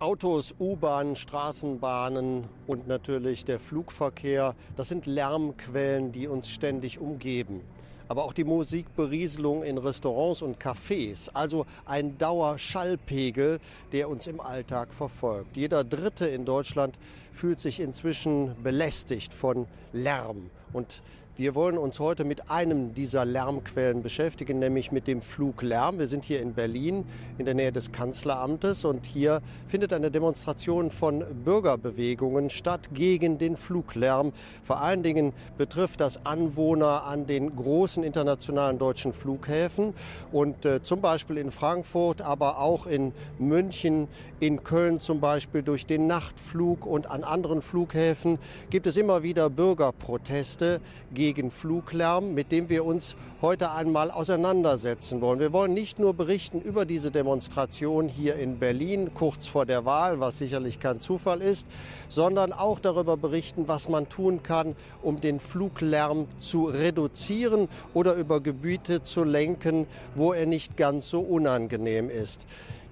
Autos, U-Bahnen, Straßenbahnen und natürlich der Flugverkehr, das sind Lärmquellen, die uns ständig umgeben. Aber auch die Musikberieselung in Restaurants und Cafés, also ein Dauerschallpegel, der uns im Alltag verfolgt. Jeder Dritte in Deutschland fühlt sich inzwischen belästigt von Lärm. Und wir wollen uns heute mit einem dieser Lärmquellen beschäftigen, nämlich mit dem Fluglärm. Wir sind hier in Berlin in der Nähe des Kanzleramtes und hier findet eine Demonstration von Bürgerbewegungen statt gegen den Fluglärm. Vor allen Dingen betrifft das Anwohner an den großen internationalen deutschen Flughäfen und äh, zum Beispiel in Frankfurt, aber auch in München, in Köln zum Beispiel durch den Nachtflug und an anderen Flughäfen gibt es immer wieder Bürgerproteste gegen gegen Fluglärm, mit dem wir uns heute einmal auseinandersetzen wollen. Wir wollen nicht nur berichten über diese Demonstration hier in Berlin kurz vor der Wahl, was sicherlich kein Zufall ist, sondern auch darüber berichten, was man tun kann, um den Fluglärm zu reduzieren oder über Gebiete zu lenken, wo er nicht ganz so unangenehm ist.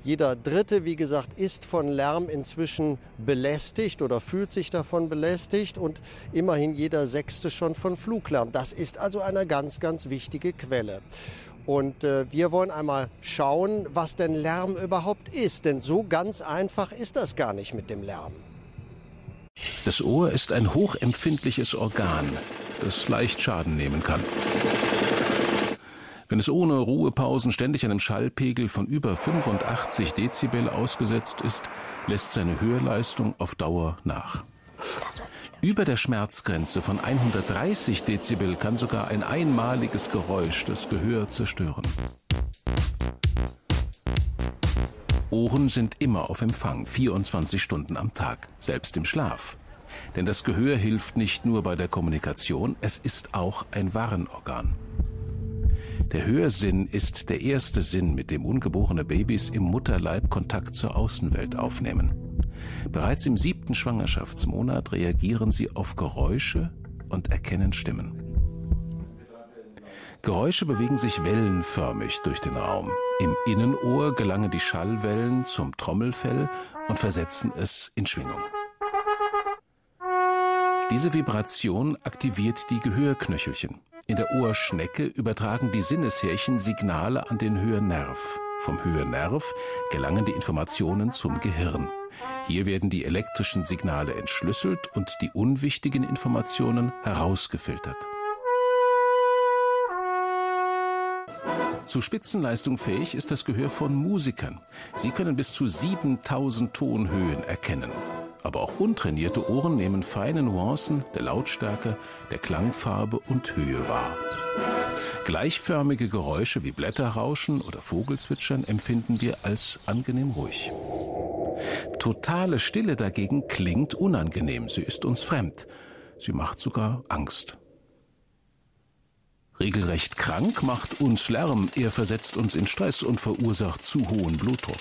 Jeder Dritte, wie gesagt, ist von Lärm inzwischen belästigt oder fühlt sich davon belästigt und immerhin jeder Sechste schon von Fluglärm. Das ist also eine ganz, ganz wichtige Quelle. Und äh, wir wollen einmal schauen, was denn Lärm überhaupt ist. Denn so ganz einfach ist das gar nicht mit dem Lärm. Das Ohr ist ein hochempfindliches Organ, das leicht Schaden nehmen kann. Wenn es ohne Ruhepausen ständig einem Schallpegel von über 85 Dezibel ausgesetzt ist, lässt seine Hörleistung auf Dauer nach. Über der Schmerzgrenze von 130 Dezibel kann sogar ein einmaliges Geräusch das Gehör zerstören. Ohren sind immer auf Empfang, 24 Stunden am Tag, selbst im Schlaf. Denn das Gehör hilft nicht nur bei der Kommunikation, es ist auch ein Warnorgan. Der Hörsinn ist der erste Sinn, mit dem ungeborene Babys im Mutterleib Kontakt zur Außenwelt aufnehmen. Bereits im siebten Schwangerschaftsmonat reagieren sie auf Geräusche und erkennen Stimmen. Geräusche bewegen sich wellenförmig durch den Raum. Im Innenohr gelangen die Schallwellen zum Trommelfell und versetzen es in Schwingung. Diese Vibration aktiviert die Gehörknöchelchen. In der Ohrschnecke übertragen die Sinneshärchen Signale an den Hörnerv. Vom Hörnerv gelangen die Informationen zum Gehirn. Hier werden die elektrischen Signale entschlüsselt und die unwichtigen Informationen herausgefiltert. Zu Spitzenleistung fähig ist das Gehör von Musikern. Sie können bis zu 7000 Tonhöhen erkennen. Aber auch untrainierte Ohren nehmen feine Nuancen der Lautstärke, der Klangfarbe und Höhe wahr. Gleichförmige Geräusche wie Blätterrauschen oder Vogelzwitschern empfinden wir als angenehm ruhig. Totale Stille dagegen klingt unangenehm, sie ist uns fremd, sie macht sogar Angst. Regelrecht krank macht uns Lärm, er versetzt uns in Stress und verursacht zu hohen Blutdruck.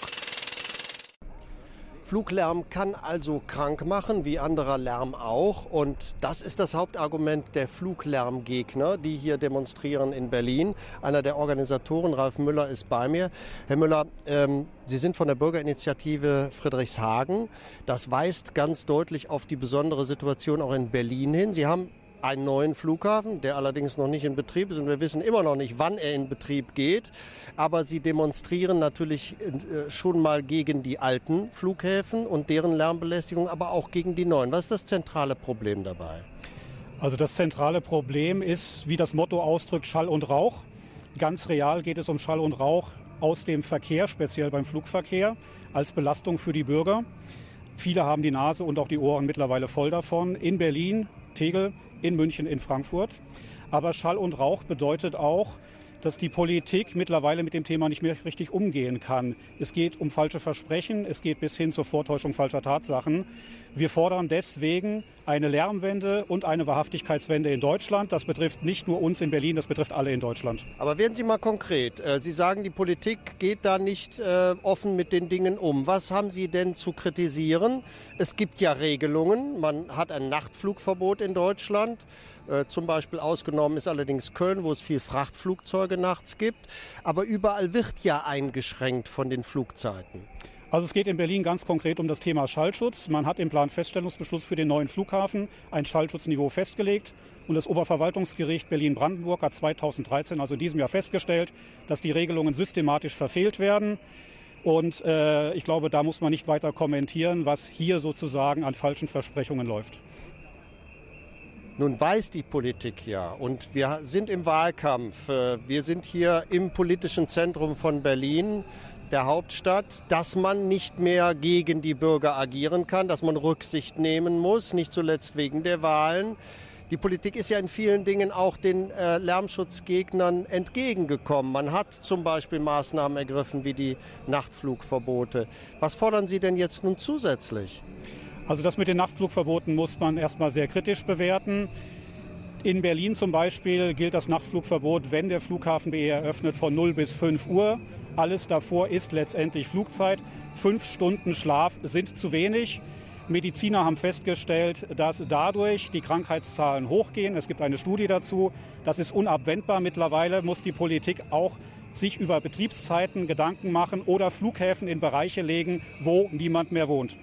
Fluglärm kann also krank machen, wie anderer Lärm auch. Und das ist das Hauptargument der Fluglärmgegner, die hier demonstrieren in Berlin. Einer der Organisatoren, Ralf Müller, ist bei mir. Herr Müller, ähm, Sie sind von der Bürgerinitiative Friedrichshagen. Das weist ganz deutlich auf die besondere Situation auch in Berlin hin. Sie haben einen neuen Flughafen, der allerdings noch nicht in Betrieb ist und wir wissen immer noch nicht, wann er in Betrieb geht. Aber sie demonstrieren natürlich äh, schon mal gegen die alten Flughäfen und deren Lärmbelästigung, aber auch gegen die neuen. Was ist das zentrale Problem dabei? Also das zentrale Problem ist, wie das Motto ausdrückt, Schall und Rauch. Ganz real geht es um Schall und Rauch aus dem Verkehr, speziell beim Flugverkehr, als Belastung für die Bürger. Viele haben die Nase und auch die Ohren mittlerweile voll davon. In Berlin, Tegel, in München, in Frankfurt. Aber Schall und Rauch bedeutet auch, dass die Politik mittlerweile mit dem Thema nicht mehr richtig umgehen kann. Es geht um falsche Versprechen, es geht bis hin zur Vortäuschung falscher Tatsachen. Wir fordern deswegen eine Lärmwende und eine Wahrhaftigkeitswende in Deutschland. Das betrifft nicht nur uns in Berlin, das betrifft alle in Deutschland. Aber werden Sie mal konkret. Äh, Sie sagen, die Politik geht da nicht äh, offen mit den Dingen um. Was haben Sie denn zu kritisieren? Es gibt ja Regelungen. Man hat ein Nachtflugverbot in Deutschland. Äh, zum Beispiel ausgenommen ist allerdings Köln, wo es viel Frachtflugzeuge nachts gibt. Aber überall wird ja eingeschränkt von den Flugzeiten. Also es geht in Berlin ganz konkret um das Thema Schallschutz. Man hat im Planfeststellungsbeschluss für den neuen Flughafen ein Schallschutzniveau festgelegt. Und das Oberverwaltungsgericht Berlin-Brandenburg hat 2013, also in diesem Jahr, festgestellt, dass die Regelungen systematisch verfehlt werden. Und äh, ich glaube, da muss man nicht weiter kommentieren, was hier sozusagen an falschen Versprechungen läuft. Nun weiß die Politik ja und wir sind im Wahlkampf. Äh, wir sind hier im politischen Zentrum von Berlin, der Hauptstadt, dass man nicht mehr gegen die Bürger agieren kann, dass man Rücksicht nehmen muss, nicht zuletzt wegen der Wahlen. Die Politik ist ja in vielen Dingen auch den äh, Lärmschutzgegnern entgegengekommen. Man hat zum Beispiel Maßnahmen ergriffen wie die Nachtflugverbote. Was fordern Sie denn jetzt nun zusätzlich? Also das mit den Nachtflugverboten muss man erstmal sehr kritisch bewerten. In Berlin zum Beispiel gilt das Nachtflugverbot, wenn der Flughafen BE eröffnet, von 0 bis 5 Uhr. Alles davor ist letztendlich Flugzeit. Fünf Stunden Schlaf sind zu wenig. Mediziner haben festgestellt, dass dadurch die Krankheitszahlen hochgehen. Es gibt eine Studie dazu. Das ist unabwendbar. Mittlerweile muss die Politik auch sich über Betriebszeiten Gedanken machen oder Flughäfen in Bereiche legen, wo niemand mehr wohnt.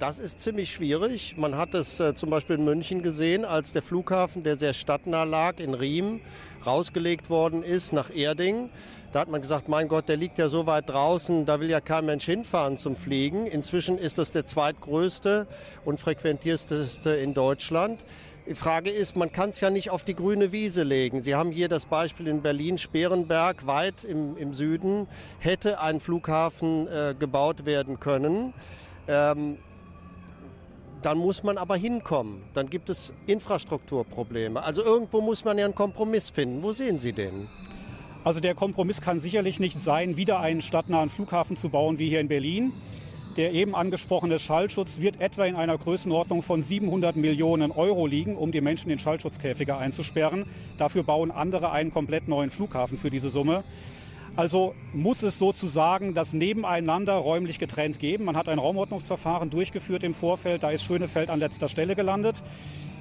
Das ist ziemlich schwierig. Man hat es äh, zum Beispiel in München gesehen, als der Flughafen, der sehr stadtnah lag, in Riem, rausgelegt worden ist nach Erding. Da hat man gesagt, mein Gott, der liegt ja so weit draußen, da will ja kein Mensch hinfahren zum Fliegen. Inzwischen ist das der zweitgrößte und frequentierteste in Deutschland. Die Frage ist, man kann es ja nicht auf die grüne Wiese legen. Sie haben hier das Beispiel in Berlin, Sperenberg, weit im, im Süden, hätte ein Flughafen äh, gebaut werden können. Ähm, dann muss man aber hinkommen. Dann gibt es Infrastrukturprobleme. Also irgendwo muss man ja einen Kompromiss finden. Wo sehen Sie den? Also der Kompromiss kann sicherlich nicht sein, wieder einen stadtnahen Flughafen zu bauen wie hier in Berlin. Der eben angesprochene Schallschutz wird etwa in einer Größenordnung von 700 Millionen Euro liegen, um die Menschen in Schallschutzkäfige einzusperren. Dafür bauen andere einen komplett neuen Flughafen für diese Summe. Also muss es sozusagen das Nebeneinander räumlich getrennt geben. Man hat ein Raumordnungsverfahren durchgeführt im Vorfeld. Da ist Schönefeld an letzter Stelle gelandet.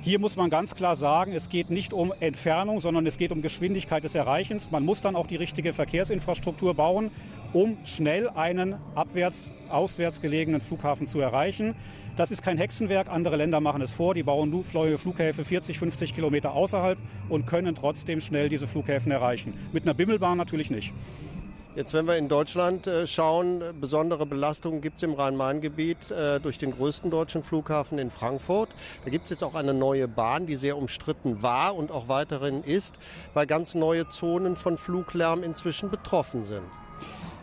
Hier muss man ganz klar sagen, es geht nicht um Entfernung, sondern es geht um Geschwindigkeit des Erreichens. Man muss dann auch die richtige Verkehrsinfrastruktur bauen, um schnell einen abwärts, auswärts gelegenen Flughafen zu erreichen. Das ist kein Hexenwerk. Andere Länder machen es vor. Die bauen neue Flughäfen 40, 50 Kilometer außerhalb und können trotzdem schnell diese Flughäfen erreichen. Mit einer Bimmelbahn natürlich nicht. Jetzt, wenn wir in Deutschland äh, schauen, besondere Belastungen gibt es im Rhein-Main-Gebiet äh, durch den größten deutschen Flughafen in Frankfurt. Da gibt es jetzt auch eine neue Bahn, die sehr umstritten war und auch weiterhin ist, weil ganz neue Zonen von Fluglärm inzwischen betroffen sind.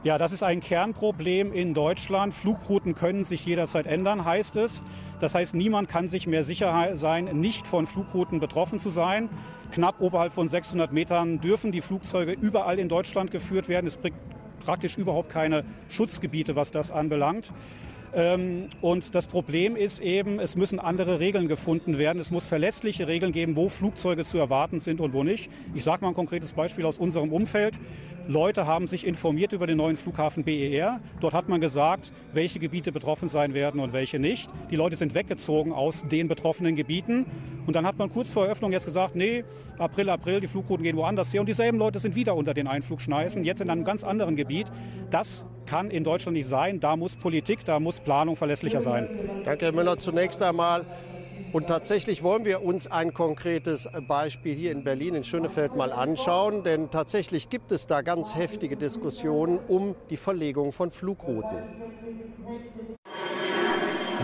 Ja, das ist ein Kernproblem in Deutschland. Flugrouten können sich jederzeit ändern, heißt es. Das heißt, niemand kann sich mehr sicher sein, nicht von Flugrouten betroffen zu sein. Knapp oberhalb von 600 Metern dürfen die Flugzeuge überall in Deutschland geführt werden. Es bringt praktisch überhaupt keine Schutzgebiete, was das anbelangt. Ähm, und das Problem ist eben, es müssen andere Regeln gefunden werden. Es muss verlässliche Regeln geben, wo Flugzeuge zu erwarten sind und wo nicht. Ich sage mal ein konkretes Beispiel aus unserem Umfeld. Leute haben sich informiert über den neuen Flughafen BER. Dort hat man gesagt, welche Gebiete betroffen sein werden und welche nicht. Die Leute sind weggezogen aus den betroffenen Gebieten. Und dann hat man kurz vor Eröffnung jetzt gesagt, nee, April, April, die Flugrouten gehen woanders her. Und dieselben Leute sind wieder unter den Einflugschneisen, jetzt in einem ganz anderen Gebiet. Das kann in Deutschland nicht sein. Da muss Politik, da muss Planung verlässlicher sein. Danke, Herr Müller. Zunächst einmal und tatsächlich wollen wir uns ein konkretes Beispiel hier in Berlin, in Schönefeld, mal anschauen. Denn tatsächlich gibt es da ganz heftige Diskussionen um die Verlegung von Flugrouten.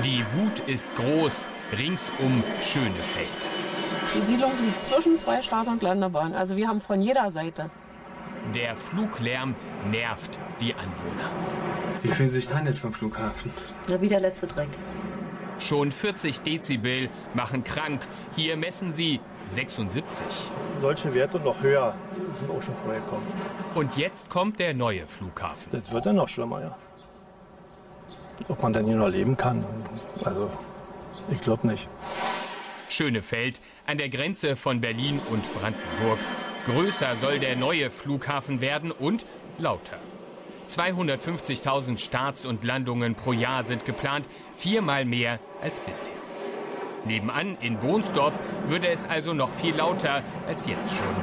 Die Wut ist groß rings um Schönefeld. Die Siedlung liegt zwischen zwei Start- und Landebahnen. Also wir haben von jeder Seite. Der Fluglärm nervt die Anwohner. Wie fühlen Sie sich da nicht vom Flughafen? Na, wie der letzte Dreck. Schon 40 Dezibel machen krank. Hier messen sie 76. Solche Werte noch höher sind auch schon vorher gekommen. Und jetzt kommt der neue Flughafen. Jetzt wird er noch schlimmer, ja. Ob man denn hier noch leben kann, also ich glaube nicht. Schönefeld an der Grenze von Berlin und Brandenburg. Größer soll der neue Flughafen werden und lauter. 250.000 Starts und Landungen pro Jahr sind geplant, viermal mehr als bisher. Nebenan in Bohnsdorf würde es also noch viel lauter als jetzt schon.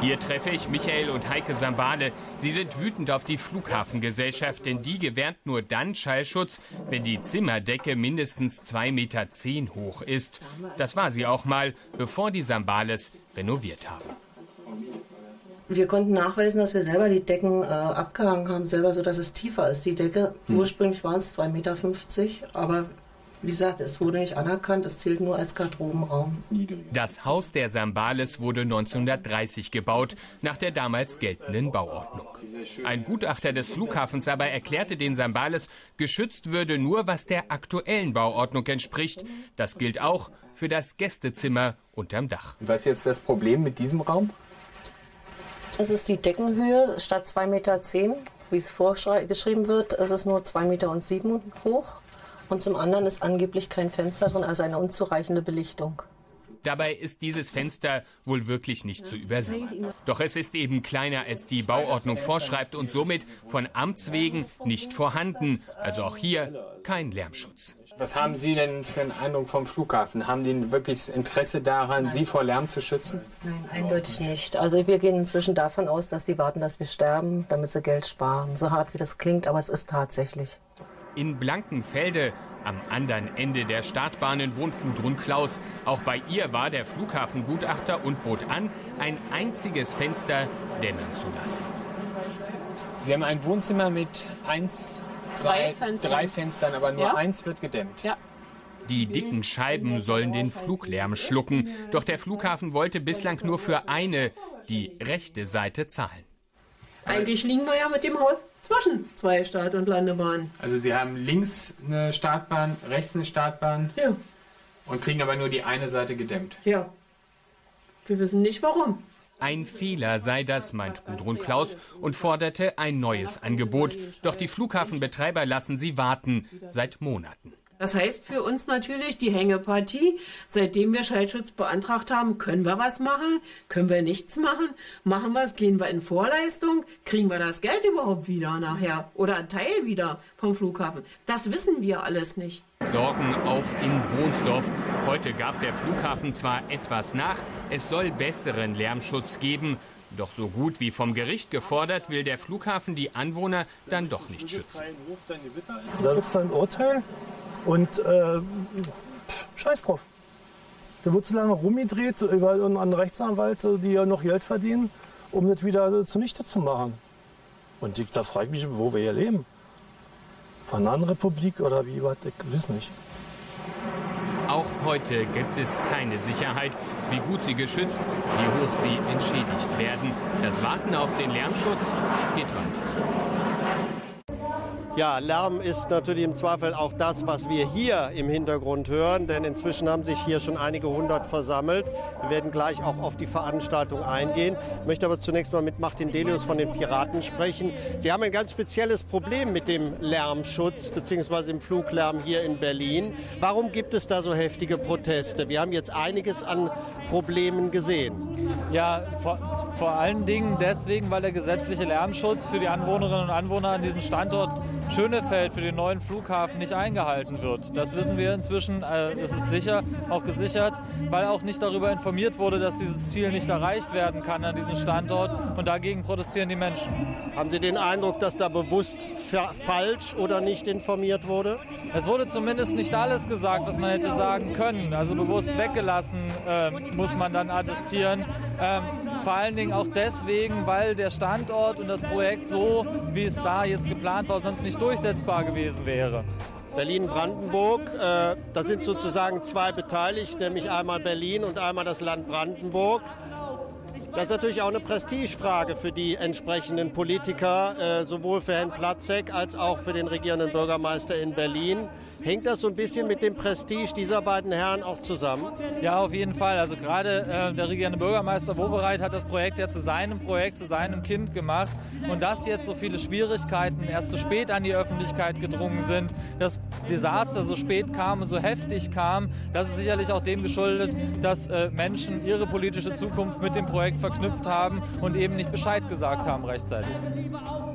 Hier treffe ich Michael und Heike Sambale. Sie sind wütend auf die Flughafengesellschaft, denn die gewährt nur dann Schallschutz, wenn die Zimmerdecke mindestens 2,10 Meter hoch ist. Das war sie auch mal, bevor die Sambales renoviert haben. Wir konnten nachweisen, dass wir selber die Decken äh, abgehangen haben, selber so, dass es tiefer ist. Die Decke, hm. ursprünglich waren es 2,50 Meter, aber wie gesagt, es wurde nicht anerkannt, es zählt nur als Garderobenraum. Das Haus der Sambales wurde 1930 gebaut, nach der damals geltenden Bauordnung. Ein Gutachter des Flughafens aber erklärte den Sambales, geschützt würde nur, was der aktuellen Bauordnung entspricht. Das gilt auch für das Gästezimmer unterm Dach. Was ist jetzt das Problem mit diesem Raum? Es ist die Deckenhöhe statt 2,10 Meter, wie es vorgeschrieben wird. Es ist nur 2,07 Meter hoch. Und zum anderen ist angeblich kein Fenster drin, also eine unzureichende Belichtung. Dabei ist dieses Fenster wohl wirklich nicht zu übersehen. Doch es ist eben kleiner, als die Bauordnung vorschreibt und somit von Amts wegen nicht vorhanden. Also auch hier kein Lärmschutz. Was haben Sie denn für einen Eindruck vom Flughafen? Haben die wirklich Interesse daran, Nein. Sie vor Lärm zu schützen? Nein, eindeutig nicht. Also wir gehen inzwischen davon aus, dass die warten, dass wir sterben, damit sie Geld sparen. So hart wie das klingt, aber es ist tatsächlich. In Blankenfelde, am anderen Ende der Startbahnen, wohnt Gudrun Klaus. Auch bei ihr war der Flughafengutachter und bot an, ein einziges Fenster dämmern zu lassen. Sie haben ein Wohnzimmer mit eins zwei, Fenstern. drei Fenstern, aber nur ja? eins wird gedämmt. Ja. Die dicken Scheiben sollen den Fluglärm schlucken. Doch der Flughafen wollte bislang nur für eine, die rechte Seite zahlen. Eigentlich liegen wir ja mit dem Haus zwischen zwei Start- und Landebahnen. Also Sie haben links eine Startbahn, rechts eine Startbahn. Ja. Und kriegen aber nur die eine Seite gedämmt. Ja. Wir wissen nicht warum. Ein Fehler sei das, meint Gudrun Klaus und forderte ein neues Angebot. Doch die Flughafenbetreiber lassen sie warten seit Monaten. Das heißt für uns natürlich die Hängepartie. Seitdem wir Schallschutz beantragt haben, können wir was machen, können wir nichts machen, machen wir es, gehen wir in Vorleistung, kriegen wir das Geld überhaupt wieder nachher oder ein Teil wieder vom Flughafen. Das wissen wir alles nicht. Sorgen auch in Bohnsdorf. Heute gab der Flughafen zwar etwas nach, es soll besseren Lärmschutz geben. Doch so gut wie vom Gericht gefordert, will der Flughafen die Anwohner dann doch nicht schützen. Da gibt es ein Urteil und äh, scheiß drauf. Da wird so lange rumgedreht über einen Rechtsanwalt, die ja noch Geld verdienen, um das wieder zunichte zu machen. Und da frage ich mich, wo wir hier leben. Bananenrepublik oder wie was, ich weiß nicht. Auch heute gibt es keine Sicherheit, wie gut sie geschützt, wie hoch sie entschädigt werden. Das Warten auf den Lärmschutz geht weiter. Ja, Lärm ist natürlich im Zweifel auch das, was wir hier im Hintergrund hören, denn inzwischen haben sich hier schon einige hundert versammelt. Wir werden gleich auch auf die Veranstaltung eingehen. Ich möchte aber zunächst mal mit Martin Delius von den Piraten sprechen. Sie haben ein ganz spezielles Problem mit dem Lärmschutz bzw. dem Fluglärm hier in Berlin. Warum gibt es da so heftige Proteste? Wir haben jetzt einiges an Problemen gesehen. Ja, vor, vor allen Dingen deswegen, weil der gesetzliche Lärmschutz für die Anwohnerinnen und Anwohner an diesem Standort Schönefeld für den neuen Flughafen nicht eingehalten wird. Das wissen wir inzwischen, äh, das ist sicher auch gesichert, weil auch nicht darüber informiert wurde, dass dieses Ziel nicht erreicht werden kann an diesem Standort und dagegen protestieren die Menschen. Haben Sie den Eindruck, dass da bewusst falsch oder nicht informiert wurde? Es wurde zumindest nicht alles gesagt, was man hätte sagen können. Also bewusst weggelassen äh, muss man dann attestieren. Ähm, vor allen Dingen auch deswegen, weil der Standort und das Projekt so, wie es da jetzt geplant war, sonst nicht durchsetzbar gewesen wäre. Berlin-Brandenburg, äh, da sind sozusagen zwei beteiligt, nämlich einmal Berlin und einmal das Land Brandenburg. Das ist natürlich auch eine Prestigefrage für die entsprechenden Politiker, äh, sowohl für Herrn Platzek als auch für den regierenden Bürgermeister in Berlin. Hängt das so ein bisschen mit dem Prestige dieser beiden Herren auch zusammen? Ja, auf jeden Fall. Also gerade äh, der regierende Bürgermeister Wobereit hat das Projekt ja zu seinem Projekt, zu seinem Kind gemacht. Und dass jetzt so viele Schwierigkeiten erst zu spät an die Öffentlichkeit gedrungen sind, das Desaster so spät kam und so heftig kam, das ist sicherlich auch dem geschuldet, dass äh, Menschen ihre politische Zukunft mit dem Projekt verknüpft haben und eben nicht Bescheid gesagt haben rechtzeitig.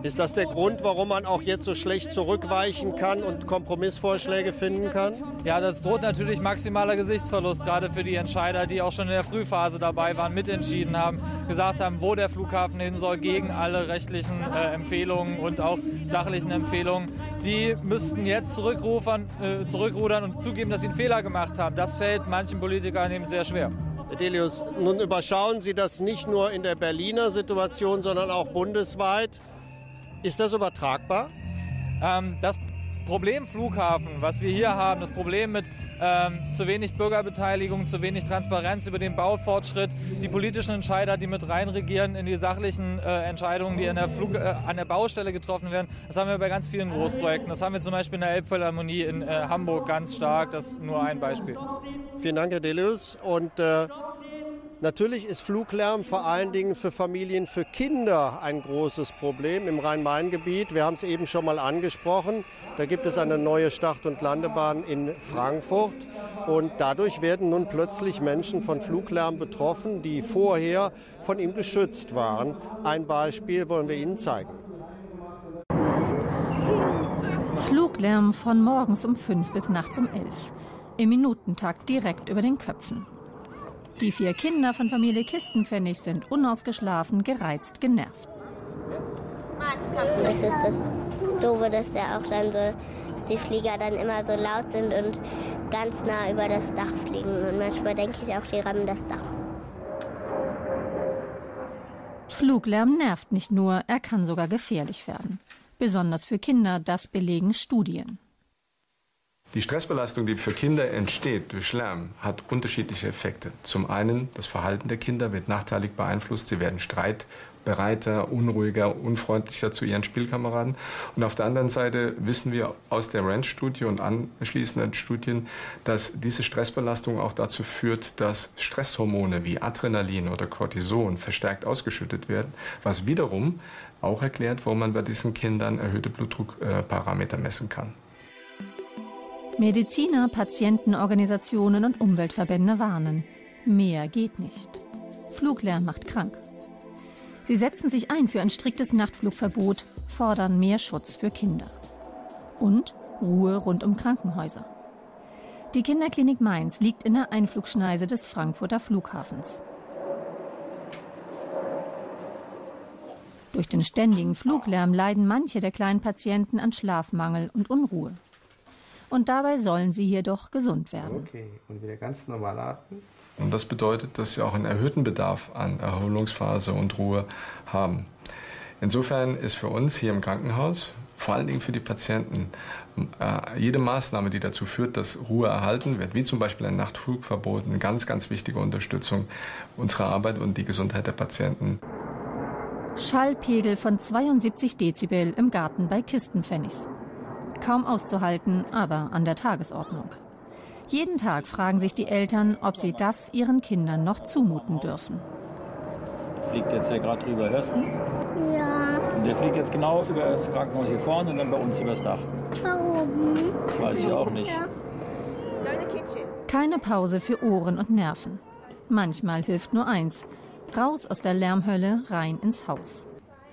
Ist das der Grund, warum man auch jetzt so schlecht zurückweichen kann und Kompromissvorschläge finden kann? Ja, das droht natürlich maximaler Gesichtsverlust, gerade für die Entscheider, die auch schon in der Frühphase dabei waren, mitentschieden haben, gesagt haben, wo der Flughafen hin soll, gegen alle rechtlichen äh, Empfehlungen und auch sachlichen Empfehlungen. Die müssten jetzt zurückrudern, äh, zurückrudern und zugeben, dass sie einen Fehler gemacht haben. Das fällt manchen Politikern eben sehr schwer. Delius, nun überschauen Sie das nicht nur in der Berliner Situation, sondern auch bundesweit. Ist das übertragbar? Ähm, das Problem Flughafen, was wir hier haben, das Problem mit ähm, zu wenig Bürgerbeteiligung, zu wenig Transparenz über den Baufortschritt, die politischen Entscheider, die mit reinregieren in die sachlichen äh, Entscheidungen, die der Flug, äh, an der Baustelle getroffen werden, das haben wir bei ganz vielen Großprojekten. Das haben wir zum Beispiel in der Elbphilharmonie in äh, Hamburg ganz stark. Das ist nur ein Beispiel. Vielen Dank, Herr Delius. Und äh, Natürlich ist Fluglärm vor allen Dingen für Familien, für Kinder ein großes Problem im Rhein-Main-Gebiet. Wir haben es eben schon mal angesprochen. Da gibt es eine neue Start- und Landebahn in Frankfurt. Und dadurch werden nun plötzlich Menschen von Fluglärm betroffen, die vorher von ihm geschützt waren. Ein Beispiel wollen wir Ihnen zeigen. Fluglärm von morgens um fünf bis nachts um elf. Im Minutentakt direkt über den Köpfen. Die vier Kinder von Familie Kistenpfennig sind unausgeschlafen, gereizt, genervt. Das ist das Doofe, dass der auch dann so, dass die Flieger dann immer so laut sind und ganz nah über das Dach fliegen. Und manchmal denke ich auch, die rammen das Dach. Fluglärm nervt nicht nur, er kann sogar gefährlich werden. Besonders für Kinder, das belegen Studien. Die Stressbelastung, die für Kinder entsteht durch Lärm, hat unterschiedliche Effekte. Zum einen, das Verhalten der Kinder wird nachteilig beeinflusst. Sie werden streitbereiter, unruhiger, unfreundlicher zu ihren Spielkameraden. Und auf der anderen Seite wissen wir aus der Ranch-Studie und anschließenden Studien, dass diese Stressbelastung auch dazu führt, dass Stresshormone wie Adrenalin oder Cortison verstärkt ausgeschüttet werden, was wiederum auch erklärt, warum man bei diesen Kindern erhöhte Blutdruckparameter messen kann. Mediziner, Patientenorganisationen und Umweltverbände warnen. Mehr geht nicht. Fluglärm macht krank. Sie setzen sich ein für ein striktes Nachtflugverbot, fordern mehr Schutz für Kinder. Und Ruhe rund um Krankenhäuser. Die Kinderklinik Mainz liegt in der Einflugschneise des Frankfurter Flughafens. Durch den ständigen Fluglärm leiden manche der kleinen Patienten an Schlafmangel und Unruhe und dabei sollen sie jedoch gesund werden. Okay, und wieder ganz normal atmen. Und das bedeutet, dass sie auch einen erhöhten Bedarf an Erholungsphase und Ruhe haben. Insofern ist für uns hier im Krankenhaus, vor allen Dingen für die Patienten, äh, jede Maßnahme, die dazu führt, dass Ruhe erhalten wird, wie zum Beispiel ein Nachtflugverbot, eine ganz, ganz wichtige Unterstützung unserer Arbeit und die Gesundheit der Patienten. Schallpegel von 72 Dezibel im Garten bei Kistenpfennigs. Kaum auszuhalten, aber an der Tagesordnung. Jeden Tag fragen sich die Eltern, ob sie das ihren Kindern noch zumuten dürfen. Fliegt jetzt ja gerade drüber, hörst du? Ja. Und der fliegt jetzt genau über das Krankenhaus hier vorne und dann bei uns übers Dach. Warum? Weiß ich auch nicht. Keine Pause für Ohren und Nerven. Manchmal hilft nur eins. Raus aus der Lärmhölle, rein ins Haus.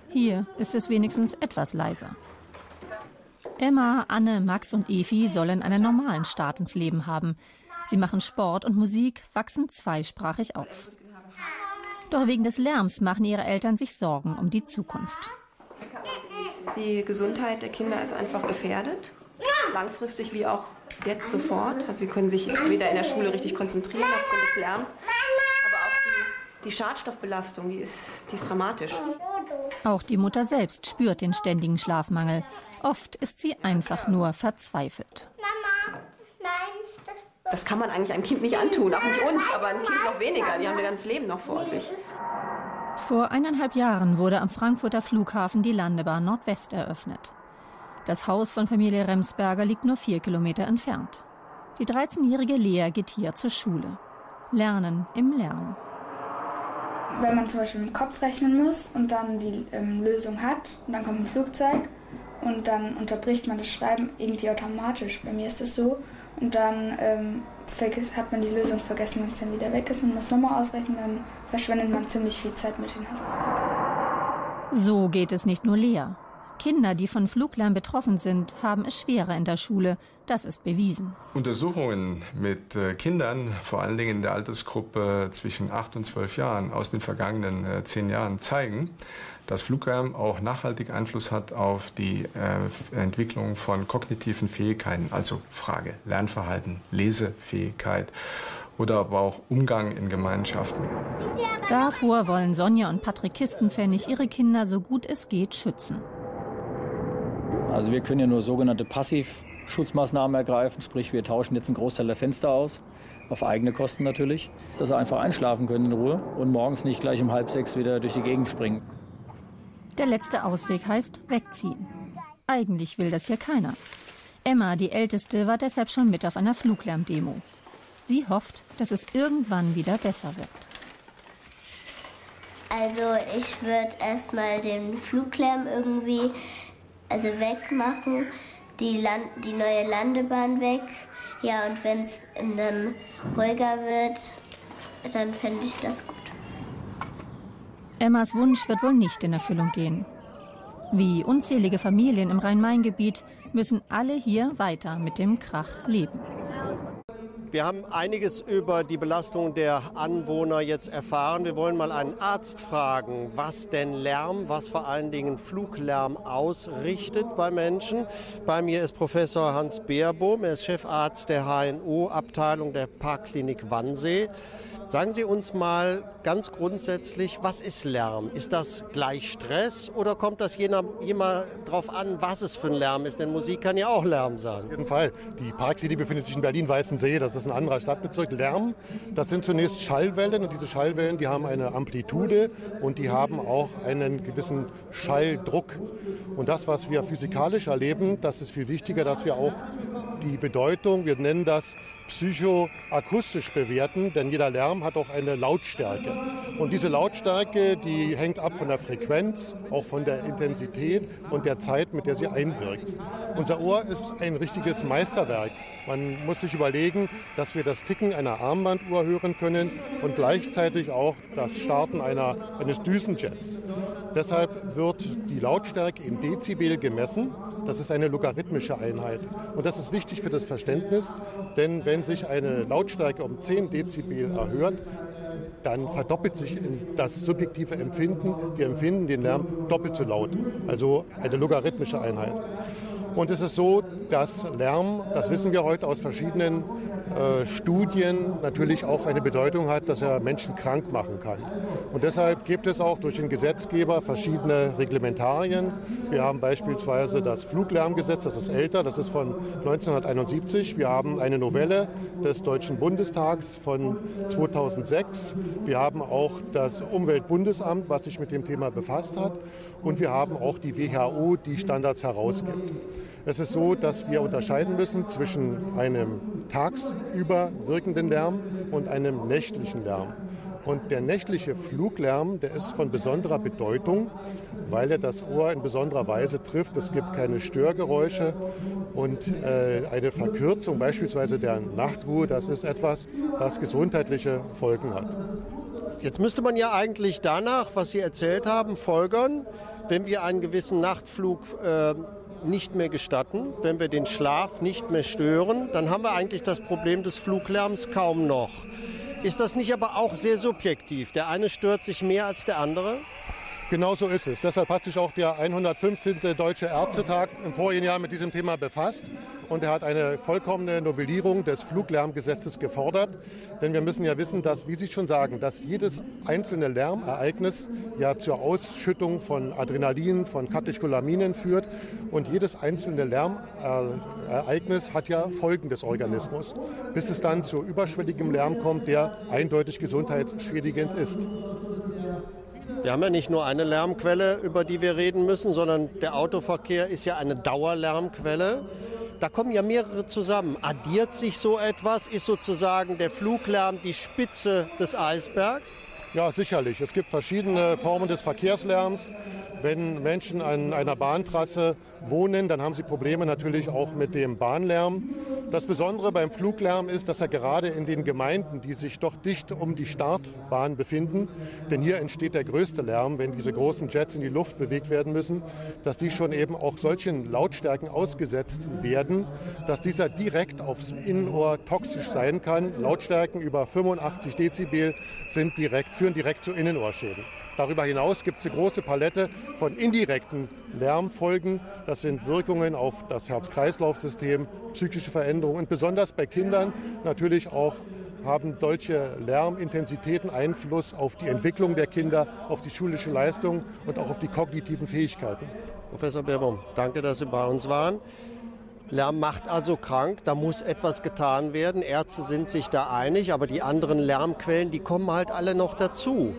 Hier ist es wenigstens etwas leiser. Emma, Anne, Max und Evi sollen einen normalen Start ins Leben haben. Sie machen Sport und Musik, wachsen zweisprachig auf. Doch wegen des Lärms machen ihre Eltern sich Sorgen um die Zukunft. Die Gesundheit der Kinder ist einfach gefährdet. Langfristig wie auch jetzt sofort. Also sie können sich weder in der Schule richtig konzentrieren aufgrund des Lärms. Aber auch die, die Schadstoffbelastung, die ist, die ist dramatisch. Auch die Mutter selbst spürt den ständigen Schlafmangel. Oft ist sie einfach nur verzweifelt. Mama, meinst du? Das kann man eigentlich einem Kind nicht antun, auch nicht uns, aber ein Kind noch weniger. Die haben ihr ganzes Leben noch vor sich. Vor eineinhalb Jahren wurde am Frankfurter Flughafen die Landebahn Nordwest eröffnet. Das Haus von Familie Remsberger liegt nur vier Kilometer entfernt. Die 13-jährige Lea geht hier zur Schule. Lernen im Lärm. Wenn man zum Beispiel im Kopf rechnen muss und dann die ähm, Lösung hat und dann kommt ein Flugzeug und dann unterbricht man das Schreiben irgendwie automatisch. Bei mir ist es so. Und dann ähm, hat man die Lösung vergessen, wenn es dann wieder weg ist und muss nochmal ausrechnen, dann verschwendet man ziemlich viel Zeit mit den Hausaufgaben. So geht es nicht nur Lea. Kinder, die von Fluglärm betroffen sind, haben es schwerer in der Schule. Das ist bewiesen. Untersuchungen mit äh, Kindern, vor allen Dingen in der Altersgruppe zwischen 8 und 12 Jahren aus den vergangenen äh, zehn Jahren, zeigen, dass Fluglärm auch nachhaltig Einfluss hat auf die äh, Entwicklung von kognitiven Fähigkeiten, also Frage Lernverhalten, Lesefähigkeit oder aber auch Umgang in Gemeinschaften. Davor wollen Sonja und Patrick Kistenpfennig ihre Kinder so gut es geht schützen. Also wir können ja nur sogenannte Passivschutzmaßnahmen ergreifen, sprich wir tauschen jetzt einen Großteil der Fenster aus, auf eigene Kosten natürlich, dass sie einfach einschlafen können in Ruhe und morgens nicht gleich um halb sechs wieder durch die Gegend springen. Der letzte Ausweg heißt wegziehen. Eigentlich will das hier keiner. Emma, die Älteste, war deshalb schon mit auf einer Fluglärmdemo. Sie hofft, dass es irgendwann wieder besser wird. Also ich würde erstmal den Fluglärm irgendwie also wegmachen, die, Land die neue Landebahn weg. Ja, und wenn es dann ruhiger wird, dann fände ich das gut. Emmas Wunsch wird wohl nicht in Erfüllung gehen. Wie unzählige Familien im Rhein-Main-Gebiet müssen alle hier weiter mit dem Krach leben. Wir haben einiges über die Belastung der Anwohner jetzt erfahren. Wir wollen mal einen Arzt fragen, was denn Lärm, was vor allen Dingen Fluglärm ausrichtet bei Menschen. Bei mir ist Professor Hans Beerbohm, er ist Chefarzt der HNO-Abteilung der Parkklinik Wannsee. Sagen Sie uns mal ganz grundsätzlich, was ist Lärm? Ist das gleich Stress oder kommt das jemand darauf an, was es für ein Lärm ist? Denn Musik kann ja auch Lärm sein. Auf jeden Fall. Die Parkklinik befindet sich in Berlin-Weißensee. Das ist ein anderer Stadtbezirk. Lärm, das sind zunächst Schallwellen und diese Schallwellen, die haben eine Amplitude und die haben auch einen gewissen Schalldruck. Und das, was wir physikalisch erleben, das ist viel wichtiger, dass wir auch die Bedeutung, wir nennen das psychoakustisch bewerten, denn jeder Lärm hat auch eine Lautstärke. Und diese Lautstärke, die hängt ab von der Frequenz, auch von der Intensität und der Zeit, mit der sie einwirkt. Unser Ohr ist ein richtiges Meisterwerk. Man muss sich überlegen, dass wir das Ticken einer Armbanduhr hören können und gleichzeitig auch das Starten einer, eines Düsenjets. Deshalb wird die Lautstärke in Dezibel gemessen. Das ist eine logarithmische Einheit. Und das ist wichtig für das Verständnis, denn wenn sich eine Lautstärke um 10 Dezibel erhöht, dann verdoppelt sich das subjektive Empfinden. Wir empfinden den Lärm doppelt so laut, also eine logarithmische Einheit. Und es ist so, dass Lärm, das wissen wir heute aus verschiedenen äh, Studien, natürlich auch eine Bedeutung hat, dass er Menschen krank machen kann. Und deshalb gibt es auch durch den Gesetzgeber verschiedene Reglementarien. Wir haben beispielsweise das Fluglärmgesetz, das ist älter, das ist von 1971. Wir haben eine Novelle des Deutschen Bundestags von 2006. Wir haben auch das Umweltbundesamt, was sich mit dem Thema befasst hat. Und wir haben auch die WHO, die Standards herausgibt. Es ist so, dass wir unterscheiden müssen zwischen einem tagsüber wirkenden Lärm und einem nächtlichen Lärm. Und der nächtliche Fluglärm, der ist von besonderer Bedeutung, weil er das Ohr in besonderer Weise trifft. Es gibt keine Störgeräusche und äh, eine Verkürzung beispielsweise der Nachtruhe, das ist etwas, was gesundheitliche Folgen hat. Jetzt müsste man ja eigentlich danach, was Sie erzählt haben, folgern, wenn wir einen gewissen Nachtflug äh, nicht mehr gestatten, wenn wir den Schlaf nicht mehr stören, dann haben wir eigentlich das Problem des Fluglärms kaum noch. Ist das nicht aber auch sehr subjektiv? Der eine stört sich mehr als der andere? Genau so ist es. Deshalb hat sich auch der 115. Deutsche Ärztetag im vorigen Jahr mit diesem Thema befasst. Und er hat eine vollkommene Novellierung des Fluglärmgesetzes gefordert. Denn wir müssen ja wissen, dass, wie Sie schon sagen, dass jedes einzelne Lärmereignis ja zur Ausschüttung von Adrenalin, von Katecholaminen führt. Und jedes einzelne Lärmereignis hat ja Folgen des Organismus, bis es dann zu überschwelligem Lärm kommt, der eindeutig gesundheitsschädigend ist. Wir haben ja nicht nur eine Lärmquelle, über die wir reden müssen, sondern der Autoverkehr ist ja eine Dauerlärmquelle. Da kommen ja mehrere zusammen. Addiert sich so etwas? Ist sozusagen der Fluglärm die Spitze des Eisbergs? Ja, sicherlich. Es gibt verschiedene Formen des Verkehrslärms. Wenn Menschen an einer Bahntrasse wohnen, dann haben sie Probleme natürlich auch mit dem Bahnlärm. Das Besondere beim Fluglärm ist, dass er gerade in den Gemeinden, die sich doch dicht um die Startbahn befinden, denn hier entsteht der größte Lärm, wenn diese großen Jets in die Luft bewegt werden müssen, dass die schon eben auch solchen Lautstärken ausgesetzt werden, dass dieser direkt aufs Innenohr toxisch sein kann. Lautstärken über 85 Dezibel sind direkt, führen direkt zu Innenohrschäden. Darüber hinaus gibt es eine große Palette von indirekten Lärmfolgen. Das sind Wirkungen auf das Herz-Kreislauf-System, psychische Veränderungen und besonders bei Kindern natürlich auch haben solche Lärmintensitäten Einfluss auf die Entwicklung der Kinder, auf die schulische Leistung und auch auf die kognitiven Fähigkeiten. Professor Beerbaum, danke, dass Sie bei uns waren. Lärm macht also krank, da muss etwas getan werden. Ärzte sind sich da einig, aber die anderen Lärmquellen, die kommen halt alle noch dazu.